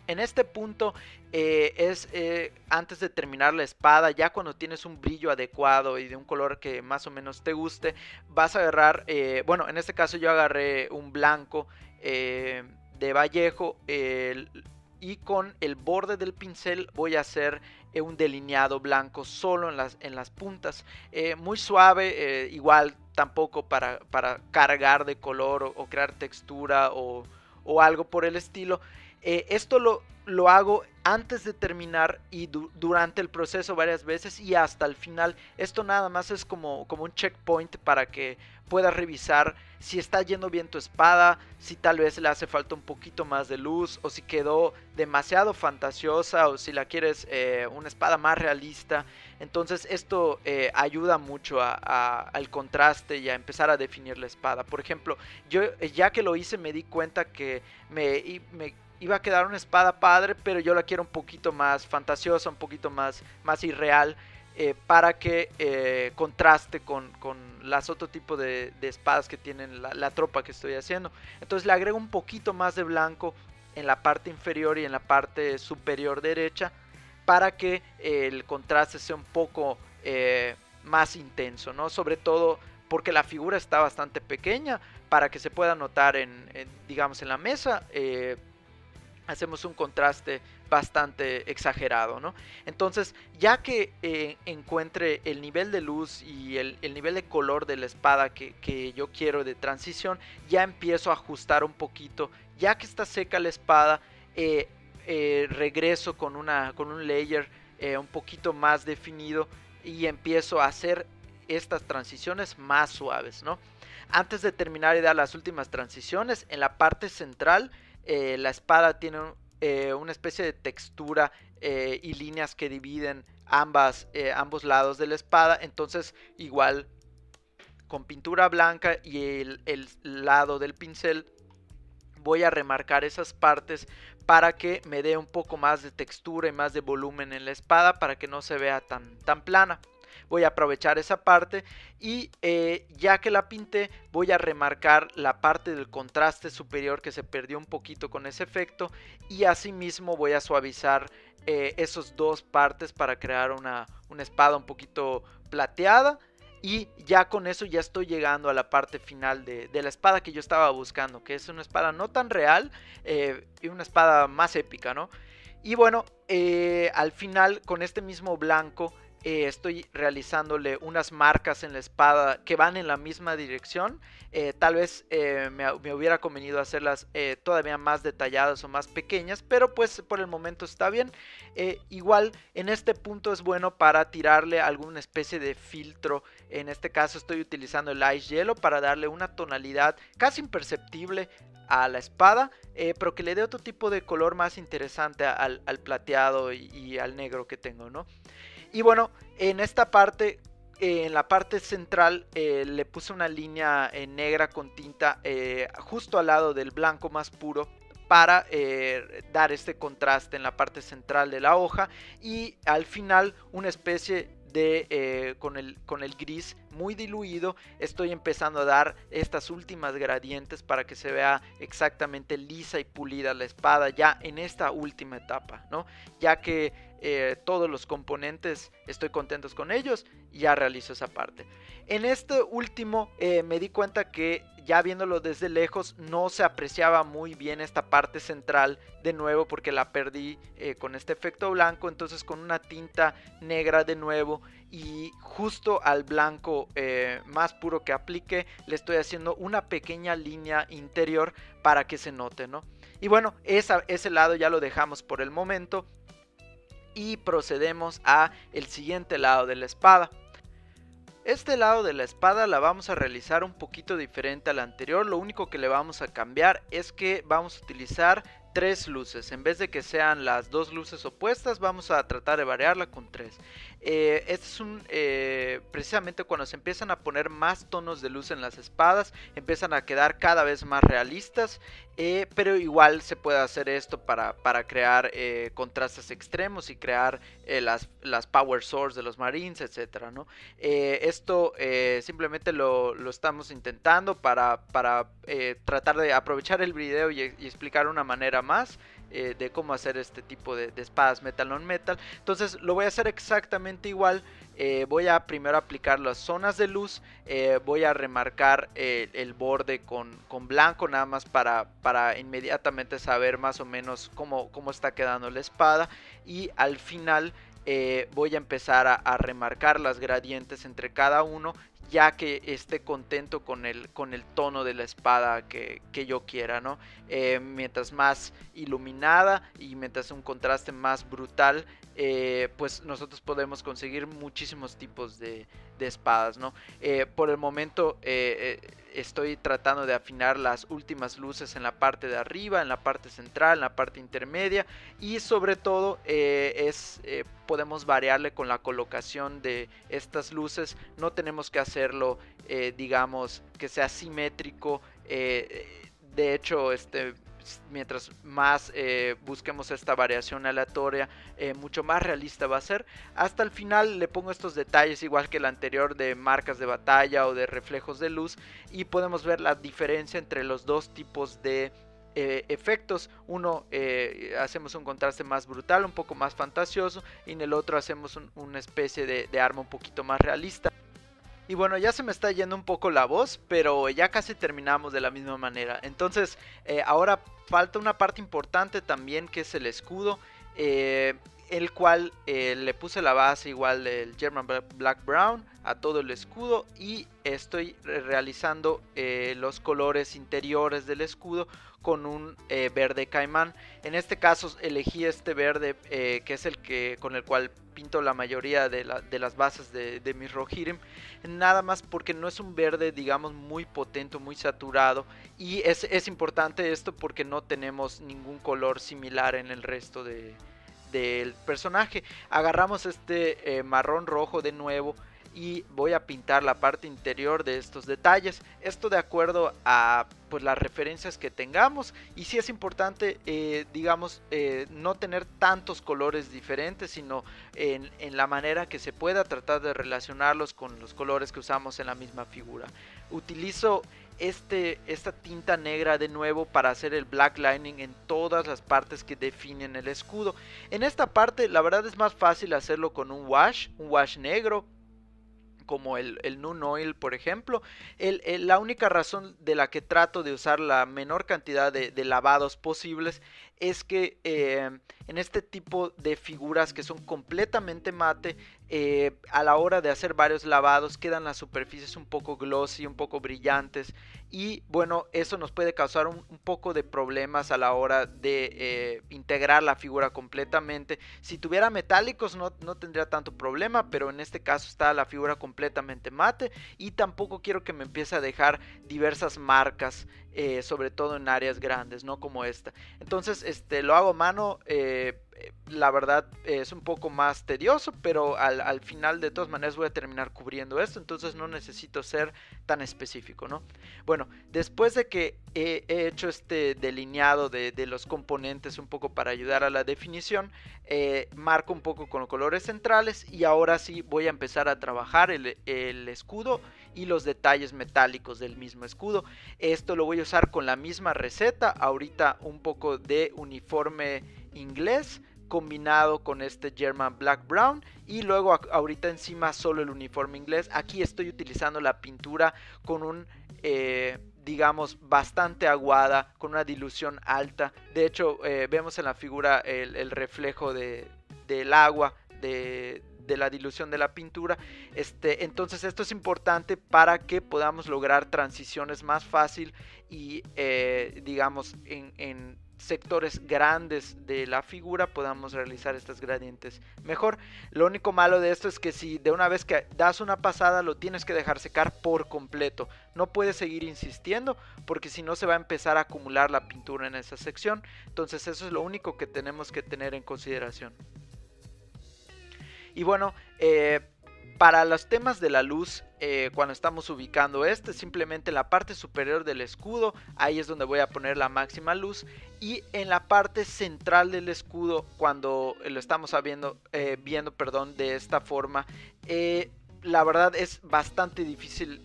Speaker 1: En este punto eh, es antes de terminar la espada, ya cuando tienes un brillo adecuado y de un color que más o menos te guste, vas a agarrar, bueno, en este caso yo agarré un blanco de Vallejo y con el borde del pincel voy a hacer un delineado blanco solo en las, en las puntas, muy suave, igual tampoco para, para, cargar de color o, crear textura o, o algo por el estilo. Eh, esto lo, lo, hago antes de terminar y durante el proceso varias veces y hasta el final. Esto nada más es como, como un checkpoint para que puedas revisar si está yendo bien tu espada, si tal vez le hace falta un poquito más de luz o si quedó demasiado fantasiosa o si la quieres eh, una espada más realista. Entonces esto eh, ayuda mucho al contraste y a empezar a definir la espada. Por ejemplo, yo ya que lo hice me di cuenta que me iba a quedar una espada padre, pero yo la quiero un poquito más fantasiosa, un poquito más, más irreal, eh, para que eh, contraste con, las otro tipo de, espadas que tienen la, tropa que estoy haciendo. Entonces le agrego un poquito más de blanco en la parte inferior y en la parte superior derecha, para que el contraste sea un poco eh, más intenso, ¿no? Sobre todo porque la figura está bastante pequeña para que se pueda notar en, digamos en la mesa hacemos un contraste bastante exagerado, ¿no? Entonces, ya que eh, encuentre el nivel de luz y el, nivel de color de la espada que, yo quiero de transición, ya empiezo a ajustar un poquito. Ya que está seca la espada, eh, eh, regreso con, una, con un layer un poquito más definido y empiezo a hacer estas transiciones más suaves, ¿no? Antes de terminar y dar las últimas transiciones, en la parte central, eh, la espada tiene eh, una especie de textura eh, y líneas que dividen ambas, ambos lados de la espada. Entonces igual con pintura blanca y el, lado del pincel voy a remarcar esas partes para que me dé un poco más de textura y más de volumen en la espada para que no se vea tan, tan plana voy a aprovechar esa parte y eh, ya que la pinté voy a remarcar la parte del contraste superior que se perdió un poquito con ese efecto y asimismo voy a suavizar eh, esos dos partes para crear una, espada un poquito plateada y ya con eso ya estoy llegando a la parte final de, la espada que yo estaba buscando, que es una espada no tan real eh, y una espada más épica, ¿no? Y bueno, al final con este mismo blanco eh, estoy realizándole unas marcas en la espada que van en la misma dirección. Eh, tal vez eh, me, hubiera convenido hacerlas todavía más detalladas o más pequeñas, pero pues por el momento está bien. igual en este punto es bueno para tirarle alguna especie de filtro. En este caso estoy utilizando el Ice Yellow para darle una tonalidad casi imperceptible a la espada, pero que le dé otro tipo de color más interesante al, plateado y, y, al negro que tengo, ¿no? Y bueno, en esta parte, eh, en la parte central, eh, le puse una línea eh, negra con tinta justo al lado del blanco más puro para dar este contraste en la parte central de la hoja y al final una especie de con, el, con el gris muy diluido estoy empezando a dar estas últimas gradientes para que se vea exactamente lisa y pulida la espada ya en esta última etapa no ya que eh, todos los componentes, estoy contentos con ellos ya realizo esa parte. En este último eh, me di cuenta que ya viéndolo desde lejos no se apreciaba muy bien esta parte central de nuevo porque la perdí eh, con este efecto blanco, entonces con una tinta negra de nuevo y justo al blanco más puro que aplique le estoy haciendo una pequeña línea interior para que se note, ¿no? Y bueno, ese lado ya lo dejamos por el momento y procedemos a el siguiente lado de la espada. Este lado de la espada la vamos a realizar un poquito diferente al anterior, lo único que le vamos a cambiar es que vamos a utilizar tres luces. En vez de que sean las dos luces opuestas, vamos a tratar de variarla con tres. Eh, este es un eh, precisamente cuando se empiezan a poner más tonos de luz en las espadas, empiezan a quedar cada vez más realistas. Eh, pero igual se puede hacer esto para, para crear contrastes extremos y crear las, las, power source de los marines, etcétera, ¿no? esto simplemente lo, lo, estamos intentando para, para tratar de aprovechar el video y, y explicar una manera más eh, de cómo hacer este tipo de, espadas metal on metal. Entonces lo voy a hacer exactamente igual. Eh, voy a primero aplicar las zonas de luz. Eh, voy a remarcar el borde con, blanco nada más para, para inmediatamente saber más o menos cómo, cómo está quedando la espada. Y al final... voy a empezar a, remarcar las gradientes entre cada uno ya que esté contento con el, con el tono de la espada que, yo quiera, ¿no? Eh, mientras más iluminada y mientras un contraste más brutal, eh, pues nosotros podemos conseguir muchísimos tipos de, espadas, ¿no? Eh, por el momento estoy tratando de afinar las últimas luces en la parte de arriba, en la parte central, en la parte intermedia y sobre todo es podemos variarle con la colocación de estas luces. No tenemos que hacerlo digamos que sea simétrico de hecho este mientras más eh, busquemos esta variación aleatoria, eh, mucho más realista va a ser. Hasta el final le pongo estos detalles igual que el anterior de marcas de batalla o de reflejos de luz y podemos ver la diferencia entre los dos tipos de eh, efectos. Uno hacemos un contraste más brutal, un poco más fantasioso y en el otro hacemos una especie de arma un poquito más realista. Y bueno, ya se me está yendo un poco la voz, pero ya casi terminamos de la misma manera. Entonces, eh, ahora falta una parte importante también que es el escudo. Eh, el cual eh, le puse la base igual del German Black Brown a todo el escudo y estoy realizando los colores interiores del escudo con un verde caimán en este caso elegí este verde que es el que con el cual pinto la mayoría de, las bases de, de mis. Nada más porque no es un verde, digamos, muy potente, muy saturado. Y es, importante esto porque no tenemos ningún color similar en el resto del personaje. Agarramos este eh, marrón rojo de nuevo y voy a pintar la parte interior de estos detalles. Esto de acuerdo a pues las referencias que tengamos. Y si es importante eh, digamos eh, no tener tantos colores diferentes sino en, la manera que se pueda tratar de relacionarlos con los colores que usamos en la misma figura. Utilizo este, esta tinta negra de nuevo para hacer el black lining en todas las partes que definen el escudo. En esta parte la verdad es más fácil hacerlo con un wash un wash negro como el, el Nun Oil, por ejemplo. la única razón de la que trato de usar la menor cantidad de, lavados posibles es que eh, en este tipo de figuras que son completamente mate, eh, a la hora de hacer varios lavados quedan las superficies un poco glossy, un poco brillantes y bueno, eso nos puede causar un, poco de problemas a la hora de eh, integrar la figura completamente. Si tuviera metálicos no, no, tendría tanto problema, pero en este caso está la figura completamente mate y tampoco quiero que me empiece a dejar diversas marcas eh, sobre todo en áreas grandes, no como esta. Entonces, este, lo hago a mano. La verdad es un poco más tedioso, pero al, final de todas maneras voy a terminar cubriendo esto, entonces no necesito ser tan específico, ¿no? Bueno, después de que he, hecho este delineado de, los componentes un poco para ayudar a la definición, eh, marco un poco con los colores centrales y ahora sí voy a empezar a trabajar el, el escudo y los detalles metálicos del mismo escudo. Esto lo voy a usar con la misma receta, ahorita un poco de uniforme inglés combinado con este German Black Brown y luego ahorita encima solo el uniforme inglés. Aquí estoy utilizando la pintura con un eh, digamos bastante aguada, con una dilución alta. De hecho eh, vemos en la figura el, reflejo de, del agua de, de la dilución de la pintura. Este, entonces esto es importante para que podamos lograr transiciones más fácil y eh, digamos en, sectores grandes de la figura podamos realizar estas gradientes mejor. Lo único malo de esto es que si de una vez que das una pasada lo tienes que dejar secar por completo. No puedes seguir insistiendo porque si no se va a empezar a acumular la pintura en esa sección. Entonces eso es lo único que tenemos que tener en consideración. Y bueno, eh, para los temas de la luz, eh, cuando estamos ubicando este, simplemente en la parte superior del escudo, ahí es donde voy a poner la máxima luz. Y en la parte central del escudo, cuando lo estamos viendo, eh, viendo perdón, de esta forma, la verdad es bastante difícil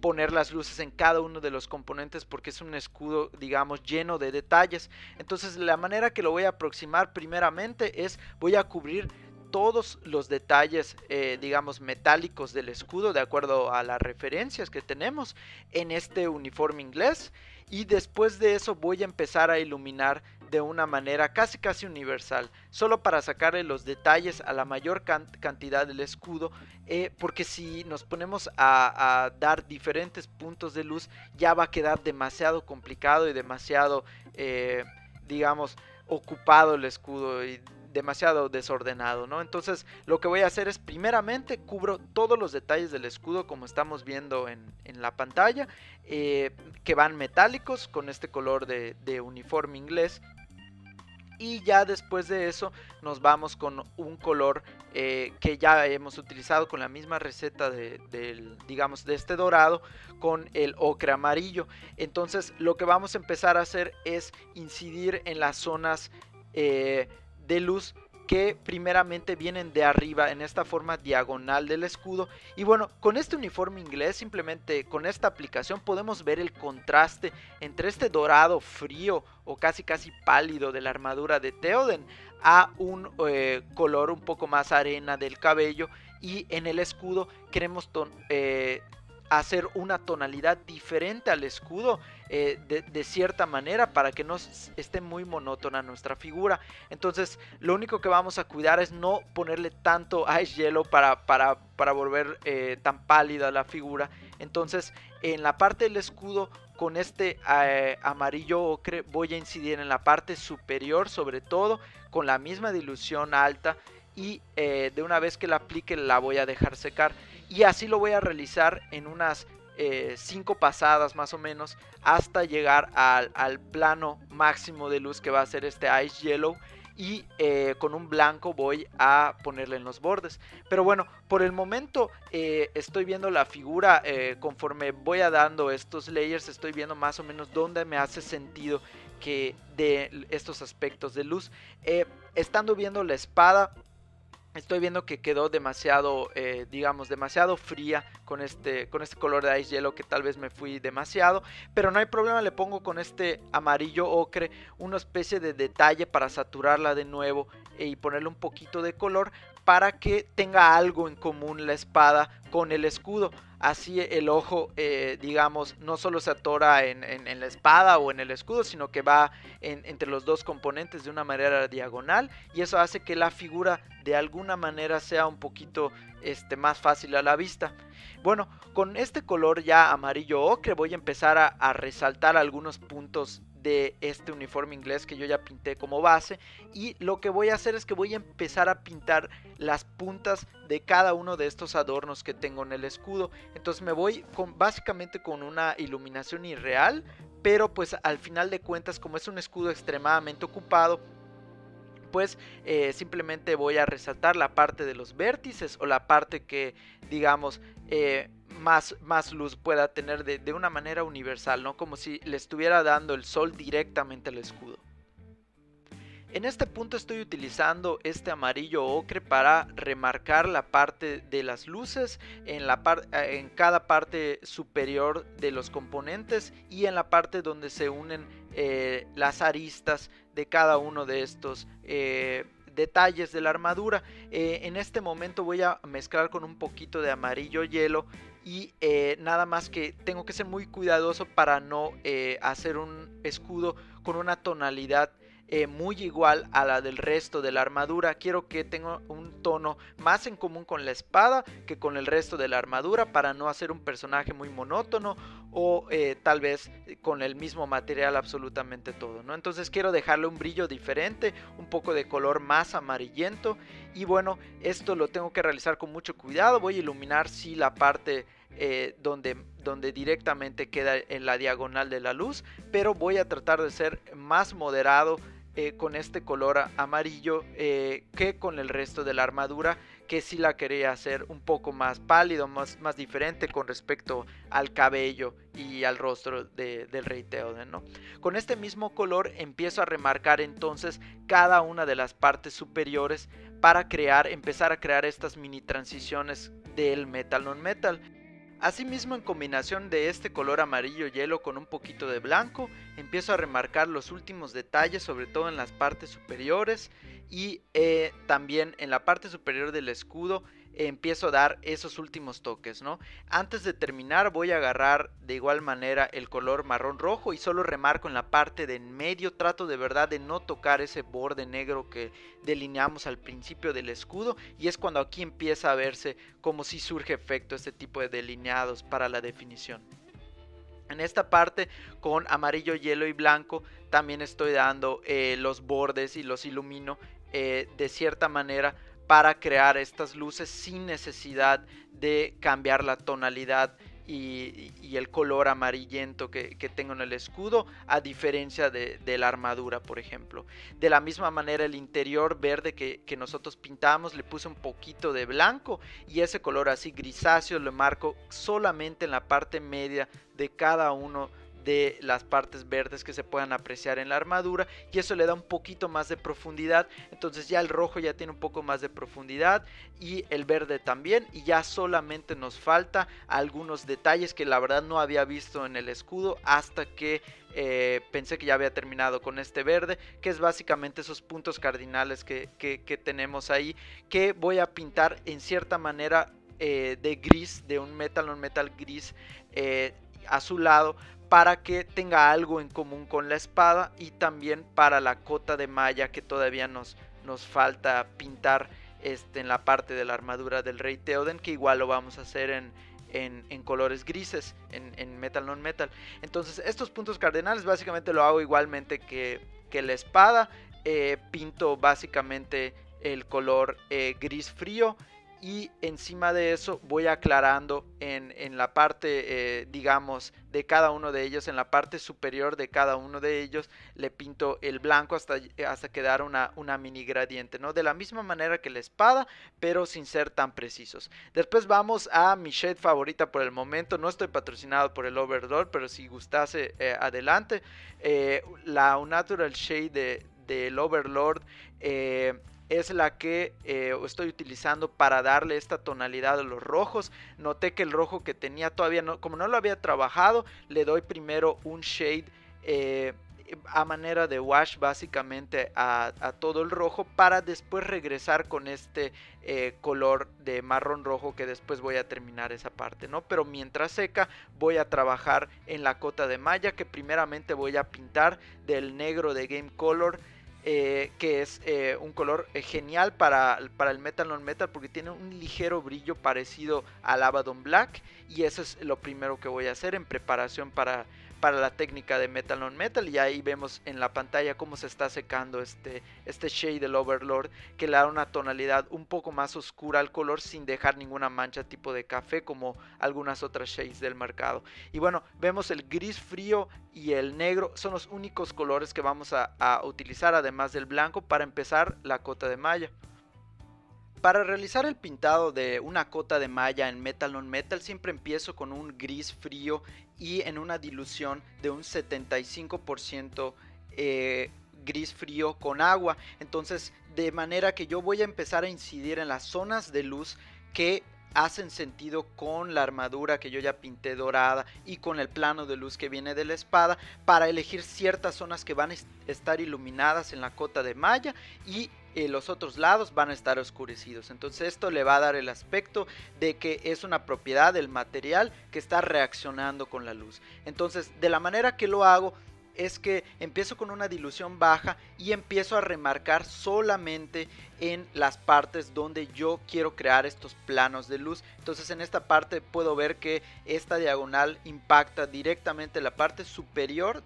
Speaker 1: poner las luces en cada uno de los componentes porque es un escudo digamos lleno de detalles entonces la manera que lo voy a aproximar primeramente es voy a cubrir todos los detalles, eh, digamos, metálicos del escudo, de acuerdo a las referencias que tenemos en este uniforme inglés. Y después de eso voy a empezar a iluminar de una manera casi casi universal, solo para sacarle los detalles a la mayor cantidad del escudo, eh, porque si nos ponemos a, dar diferentes puntos de luz, ya va a quedar demasiado complicado y demasiado, eh, digamos, ocupado el escudo demasiado desordenado, ¿no? Entonces lo que voy a hacer es primeramente cubro todos los detalles del escudo como estamos viendo en, la pantalla, eh, que van metálicos con este color de, uniforme inglés y ya después de eso nos vamos con un color eh, que ya hemos utilizado con la misma receta de, digamos de este dorado con el ocre amarillo entonces lo que vamos a empezar a hacer es incidir en las zonas eh, de luz que primeramente vienen de arriba en esta forma diagonal del escudo. Y bueno con este uniforme inglés simplemente con esta aplicación podemos ver el contraste entre este dorado frío o casi casi pálido de la armadura de Theoden a un eh, color un poco más arena del cabello. Y en el escudo queremos eh, hacer una tonalidad diferente al escudo eh, de, cierta manera para que no esté muy monótona nuestra figura. Entonces lo único que vamos a cuidar es no ponerle tanto ice yellow para, para, para volver eh, tan pálida la figura. Entonces en la parte del escudo con este eh, amarillo ocre voy a incidir en la parte superior sobre todo con la misma dilución alta y de una vez que la aplique la voy a dejar secar y así lo voy a realizar en unas 5 eh, pasadas más o menos hasta llegar al, plano máximo de luz que va a ser este Ice Yellow y eh, con un blanco voy a ponerle en los bordes. Pero bueno, por el momento eh, estoy viendo la figura conforme voy a dando estos layers, estoy viendo más o menos dónde me hace sentido que de estos aspectos de luz. estando viendo la espada, Estoy viendo que quedó demasiado, eh, digamos, demasiado fría con este, con este color de ice yellow que tal vez me fui demasiado. Pero no hay problema, le pongo con este amarillo ocre una especie de detalle para saturarla de nuevo y ponerle un poquito de color para que tenga algo en común la espada con el escudo. Así el ojo, eh, digamos, no solo se atora en, la espada o en el escudo, sino que va entre los dos componentes de una manera diagonal. Y eso hace que la figura de alguna manera sea un poquito este, más fácil a la vista. Bueno, con este color ya amarillo ocre voy a empezar a resaltar algunos puntos de este uniforme inglés que yo ya pinté como base y lo que voy a hacer es que voy a empezar a pintar las puntas de cada uno de estos adornos que tengo en el escudo. Entonces me voy con básicamente con una iluminación irreal pero pues al final de cuentas como es un escudo extremadamente ocupado pues eh, simplemente voy a resaltar la parte de los vértices o la parte que digamos eh, más, más luz pueda tener de, una manera universal, ¿no? Como si le estuviera dando el sol directamente al escudo. En este punto estoy utilizando este amarillo ocre para remarcar la parte de las luces en, la eh, en cada parte superior de los componentes y en la parte donde se unen eh, las aristas de cada uno de estos eh, detalles de la armadura. en este momento voy a mezclar con un poquito de amarillo hielo y eh, nada más que tengo que ser muy cuidadoso para no eh, hacer un escudo con una tonalidad eh, muy igual a la del resto de la armadura. Quiero que tenga un tono más en común con la espada que con el resto de la armadura para no hacer un personaje muy monótono o tal vez con el mismo material absolutamente todo. ¿no? Entonces quiero dejarle un brillo diferente, un poco de color más amarillento y bueno, esto lo tengo que realizar con mucho cuidado. Voy a iluminar si la parte eh, donde, donde directamente queda en la diagonal de la luz, pero voy a tratar de ser más moderado eh, con este color amarillo eh, que con el resto de la armadura que sí la quería hacer un poco más pálido, más, más diferente con respecto al cabello y al rostro del rey Theoden. ¿no? Con este mismo color empiezo a remarcar entonces cada una de las partes superiores para crear, empezar a crear estas mini transiciones del metal non metal. Asimismo, en combinación de este color amarillo hielo con un poquito de blanco, empiezo a remarcar los últimos detalles, sobre todo en las partes superiores y eh, también en la parte superior del escudo empiezo a dar esos últimos toques, ¿no? Antes de terminar voy a agarrar de igual manera el color marrón rojo y solo remarco en la parte de en medio, trato de verdad de no tocar ese borde negro que delineamos al principio del escudo y es cuando aquí empieza a verse como si surge efecto este tipo de delineados para la definición. En esta parte con amarillo, hielo y blanco también estoy dando eh, los bordes y los ilumino eh, de cierta manera para crear estas luces sin necesidad de cambiar la tonalidad y, el color amarillento que, tengo en el escudo a diferencia de, la armadura por ejemplo. De la misma manera el interior verde que, que, nosotros pintamos le puse un poquito de blanco y ese color así grisáceo lo marco solamente en la parte media de cada uno de las partes verdes que se puedan apreciar en la armadura y eso le da un poquito más de profundidad. Entonces ya el rojo ya tiene un poco más de profundidad y el verde también y ya solamente nos falta algunos detalles que la verdad no había visto en el escudo hasta que eh, pensé que ya había terminado con este verde que es básicamente esos puntos cardinales que, tenemos ahí que voy a pintar en cierta manera eh, de gris de un metal un metal gris eh, a su lado para que tenga algo en común con la espada y también para la cota de malla que todavía nos, nos falta pintar este, en la parte de la armadura del rey Theoden que igual lo vamos a hacer en, en, colores grises, en, metal non metal. Entonces estos puntos cardenales básicamente lo hago igualmente que, que la espada. Eh, pinto básicamente el color eh, gris frío y encima de eso voy aclarando en, la parte eh, digamos de cada uno de ellos en la parte superior de cada uno de ellos le pinto el blanco hasta, hasta quedar una, una mini gradiente no de la misma manera que la espada pero sin ser tan precisos. Después vamos a mi shade favorita por el momento. No estoy patrocinado por el Overlord pero si gustase eh, adelante. Eh, la Unnatural Shade del de, Overlord es la que eh, estoy utilizando para darle esta tonalidad a los rojos. Noté que el rojo que tenía todavía, no, como no lo había trabajado, le doy primero un shade eh, a manera de wash básicamente a, todo el rojo para después regresar con este eh, color de marrón rojo que después voy a terminar esa parte, ¿no? Pero mientras seca voy a trabajar en la cota de malla que primeramente voy a pintar del negro de Game Color eh, que es eh, un color eh, genial para, para, el Metal Non Metal porque tiene un ligero brillo parecido al Abaddon Black y eso es lo primero que voy a hacer en preparación para, para la técnica de Metal on Metal y ahí vemos en la pantalla cómo se está secando este, este shade del Overlord que le da una tonalidad un poco más oscura al color sin dejar ninguna mancha tipo de café como algunas otras shades del mercado. Y bueno vemos el gris frío y el negro son los únicos colores que vamos a, a utilizar además del blanco para empezar la cota de malla para realizar el pintado de una cota de malla en Metal on Metal siempre empiezo con un gris frío y en una dilución de un 75% eh, gris frío con agua. Entonces de manera que yo voy a empezar a incidir en las zonas de luz que hacen sentido con la armadura que yo ya pinté dorada y con el plano de luz que viene de la espada para elegir ciertas zonas que van a estar iluminadas en la cota de malla y eh, los otros lados van a estar oscurecidos. Entonces esto le va a dar el aspecto de que es una propiedad del material que está reaccionando con la luz. Entonces de la manera que lo hago es que empiezo con una dilución baja y empiezo a remarcar solamente en las partes donde yo quiero crear estos planos de luz. Entonces en esta parte puedo ver que esta diagonal impacta directamente la parte superior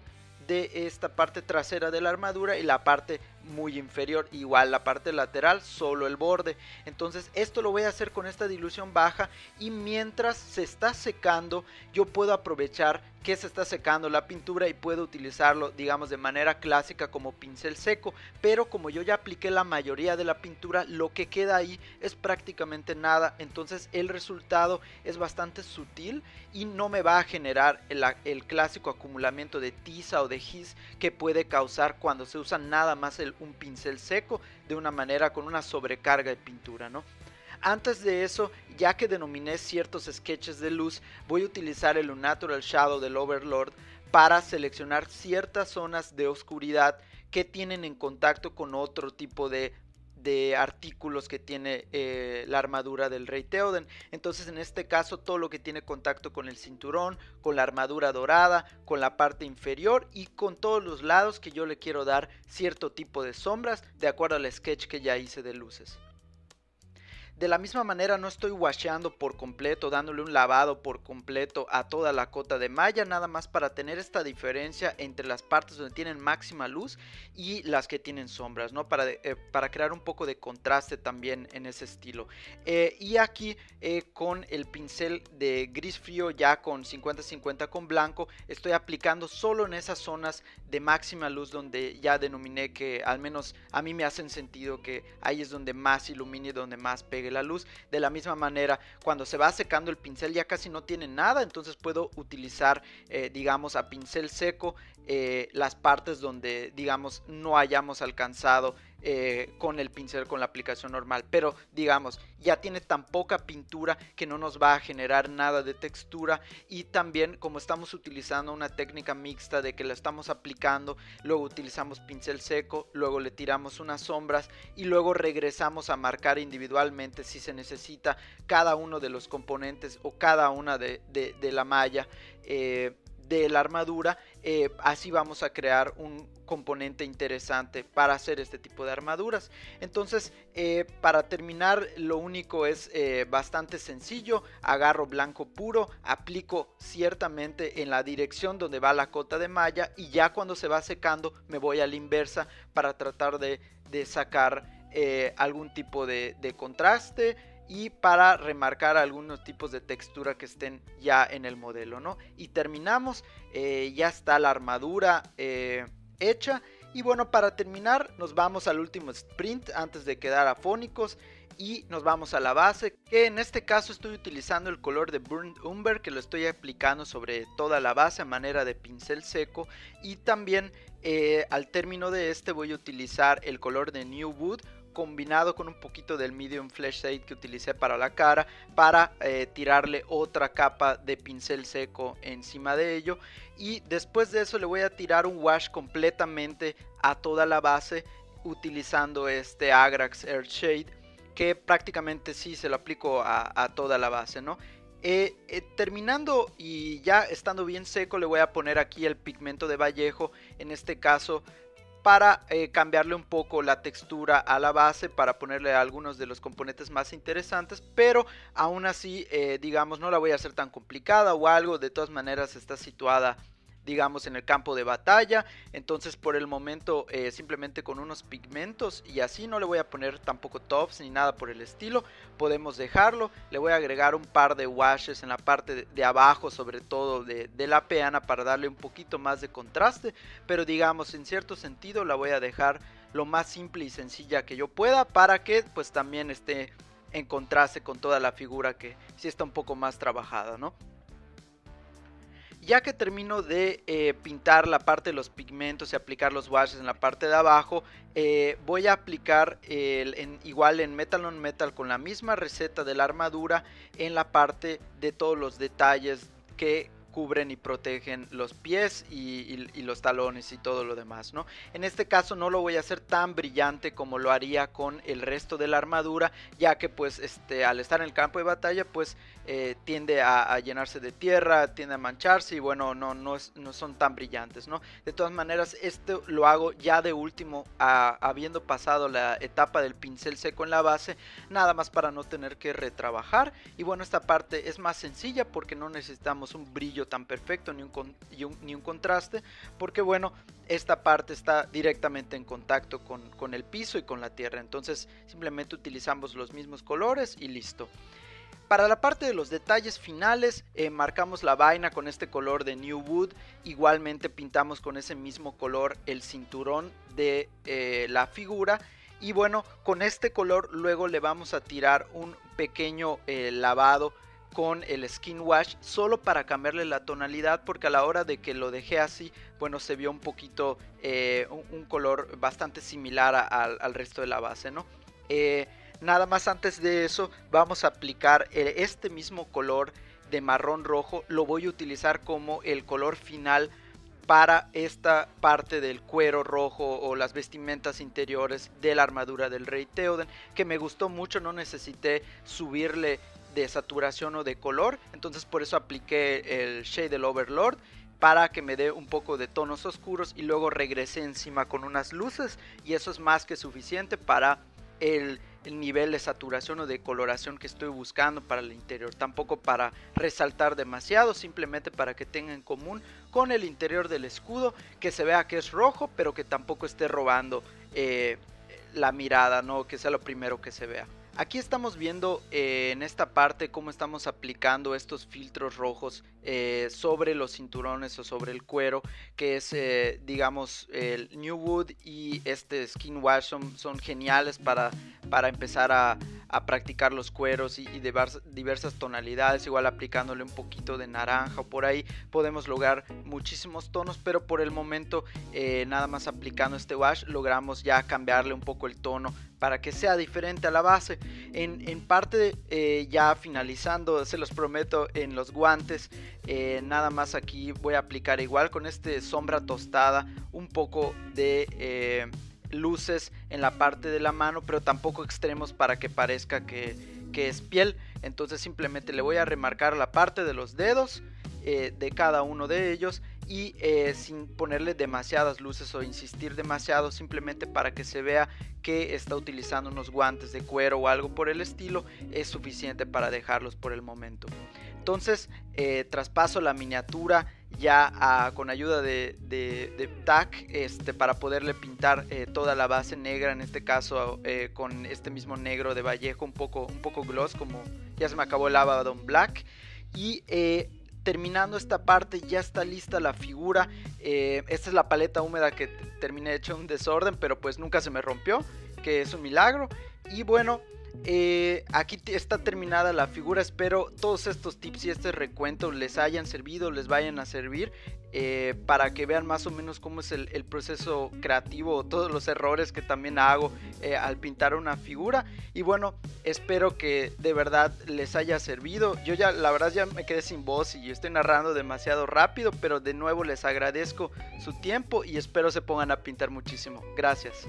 Speaker 1: de esta parte trasera de la armadura y la parte muy inferior igual la parte lateral solo el borde. Entonces esto lo voy a hacer con esta dilución baja y mientras se está secando yo puedo aprovechar que se está secando la pintura y puedo utilizarlo digamos de manera clásica como pincel seco pero como yo ya apliqué la mayoría de la pintura lo que queda ahí es prácticamente nada entonces el resultado es bastante sutil y no me va a generar el, clásico acumulamiento de tiza o de gis que puede causar cuando se usa nada más un pincel seco de una manera con una sobrecarga de pintura, ¿no? Antes de eso ya que denominé ciertos sketches de luz, voy a utilizar el Unnatural Shadow del Overlord para seleccionar ciertas zonas de oscuridad que tienen en contacto con otro tipo de artículos que tiene eh, la armadura del rey Theoden. Entonces en este caso todo lo que tiene contacto con el cinturón, con la armadura dorada, con la parte inferior y con todos los lados que yo le quiero dar cierto tipo de sombras de acuerdo al sketch que ya hice de luces. De la misma manera no estoy washeando por completo, dándole un lavado por completo a toda la cota de malla, nada más para tener esta diferencia entre las partes donde tienen máxima luz y las que tienen sombras, ¿no? Para, eh, para crear un poco de contraste también en ese estilo. Eh, y aquí eh, con el pincel de gris frío ya con 50-50 con blanco, estoy aplicando solo en esas zonas de máxima luz donde ya denominé que al menos a mí me hacen sentido que ahí es donde más ilumine donde más pega la luz. De la misma manera, cuando se va secando el pincel ya casi no tiene nada, entonces puedo utilizar, eh, digamos, a pincel seco eh, las partes donde, digamos, no hayamos alcanzado eh, con el pincel con la aplicación normal. Pero digamos ya tiene tan poca pintura que no nos va a generar nada de textura. Y también como estamos utilizando una técnica mixta de que la estamos aplicando luego utilizamos pincel seco luego le tiramos unas sombras y luego regresamos a marcar individualmente si se necesita cada uno de los componentes o cada una de, la malla eh, de la armadura eh, así vamos a crear un componente interesante para hacer este tipo de armaduras. Entonces eh, para terminar lo único es eh, bastante sencillo. Agarro blanco puro aplico ciertamente en la dirección donde va la cota de malla y ya cuando se va secando me voy a la inversa para tratar de, sacar algún tipo de contraste y para remarcar algunos tipos de textura que estén ya en el modelo, ¿no? Y terminamos, eh, ya está la armadura eh, hecha. Y bueno, para terminar nos vamos al último sprint antes de quedar afónicos y nos vamos a la base que en este caso estoy utilizando el color de Burnt Umber que lo estoy aplicando sobre toda la base a manera de pincel seco y también eh, al término de este voy a utilizar el color de New Wood combinado con un poquito del medium flash shade que utilicé para la cara para eh, tirarle otra capa de pincel seco encima de ello. Y después de eso le voy a tirar un wash completamente a toda la base utilizando este Agrax Earth Shade que prácticamente sí se lo aplico a, toda la base no eh, eh, terminando y ya estando bien seco le voy a poner aquí el pigmento de Vallejo en este caso para eh, cambiarle un poco la textura a la base, para ponerle algunos de los componentes más interesantes, pero aún así, eh, digamos, no la voy a hacer tan complicada o algo, de todas maneras está situada digamos en el campo de batalla. Entonces por el momento eh, simplemente con unos pigmentos y así no le voy a poner tampoco tops ni nada por el estilo podemos dejarlo. Le voy a agregar un par de washes en la parte de, abajo sobre todo de, la peana para darle un poquito más de contraste. Pero digamos en cierto sentido la voy a dejar lo más simple y sencilla que yo pueda para que pues también esté en contraste con toda la figura que sí está un poco más trabajada no ya que termino de eh, pintar la parte de los pigmentos y aplicar los washes en la parte de abajo, eh, voy a aplicar el, igual en Metal on Metal con la misma receta de la armadura en la parte de todos los detalles que cubren y protegen los pies y, los talones y todo lo demás, ¿no? En este caso no lo voy a hacer tan brillante como lo haría con el resto de la armadura, ya que pues este, al estar en el campo de batalla pues eh, tiende a, llenarse de tierra, tiende a mancharse y bueno, no, no, no son tan brillantes, ¿no? De todas maneras, esto lo hago ya de último, habiendo pasado la etapa del pincel seco en la base, nada más para no tener que retrabajar y bueno, esta parte es más sencilla porque no necesitamos un brillo tan perfecto ni un, ni un contraste, porque bueno, esta parte está directamente en contacto con, el piso y con la tierra, entonces simplemente utilizamos los mismos colores y listo. Para la parte de los detalles finales, eh, marcamos la vaina con este color de New Wood. Igualmente pintamos con ese mismo color el cinturón de eh, la figura. Y bueno, con este color luego le vamos a tirar un pequeño eh, lavado con el skin wash solo para cambiarle la tonalidad porque a la hora de que lo dejé así bueno se vio un poquito eh, un, color bastante similar al resto de la base no eh, nada más antes de eso vamos a aplicar eh, este mismo color de marrón rojo lo voy a utilizar como el color final para esta parte del cuero rojo o las vestimentas interiores de la armadura del rey Theoden que me gustó mucho no necesité subirle de saturación o de color entonces por eso apliqué el shade del overlord para que me dé un poco de tonos oscuros y luego regresé encima con unas luces y eso es más que suficiente para el, nivel de saturación o de coloración que estoy buscando para el interior. Tampoco para resaltar demasiado, simplemente para que tenga en común con el interior del escudo, que se vea que es rojo, pero que tampoco esté robando eh, la mirada, no que sea lo primero que se vea. Aquí estamos viendo eh, en esta parte cómo estamos aplicando estos filtros rojos eh, sobre los cinturones o sobre el cuero, que es eh, digamos el New Wood y este Skin Wash son, geniales para, para empezar a, a practicar los cueros y, de diversas tonalidades, igual aplicándole un poquito de naranja o por ahí podemos lograr muchísimos tonos, pero por el momento nada más aplicando este wash logramos ya cambiarle un poco el tono para que sea diferente a la base. En, parte eh, ya finalizando, se los prometo en los guantes, eh, nada más aquí voy a aplicar igual con este sombra tostada un poco de luces en la parte de la mano, pero tampoco extremos para que parezca que, es piel. Entonces simplemente le voy a remarcar la parte de los dedos eh, de cada uno de ellos y eh, sin ponerle demasiadas luces o insistir demasiado, simplemente para que se vea que está utilizando unos guantes de cuero o algo por el estilo, es suficiente para dejarlos por el momento. Entonces eh, traspaso la miniatura ya con ayuda de, TAC este, para poderle pintar eh, toda la base negra, en este caso con este mismo negro de Vallejo, un poco, un poco gloss, como ya se me acabó el Abaddon Black. Y terminando esta parte ya está lista la figura. esta es la paleta húmeda que terminé hecho un desorden, pero pues nunca se me rompió, que es un milagro. Y bueno, eh, aquí está terminada la figura. Espero todos estos tips y este recuento les hayan servido, les vayan a servir eh, para que vean más o menos cómo es el, proceso creativo, todos los errores que también hago eh, al pintar una figura. Y bueno, espero que de verdad les haya servido. Yo ya, la verdad, ya me quedé sin voz y estoy narrando demasiado rápido, pero de nuevo les agradezco su tiempo y espero se pongan a pintar muchísimo. Gracias.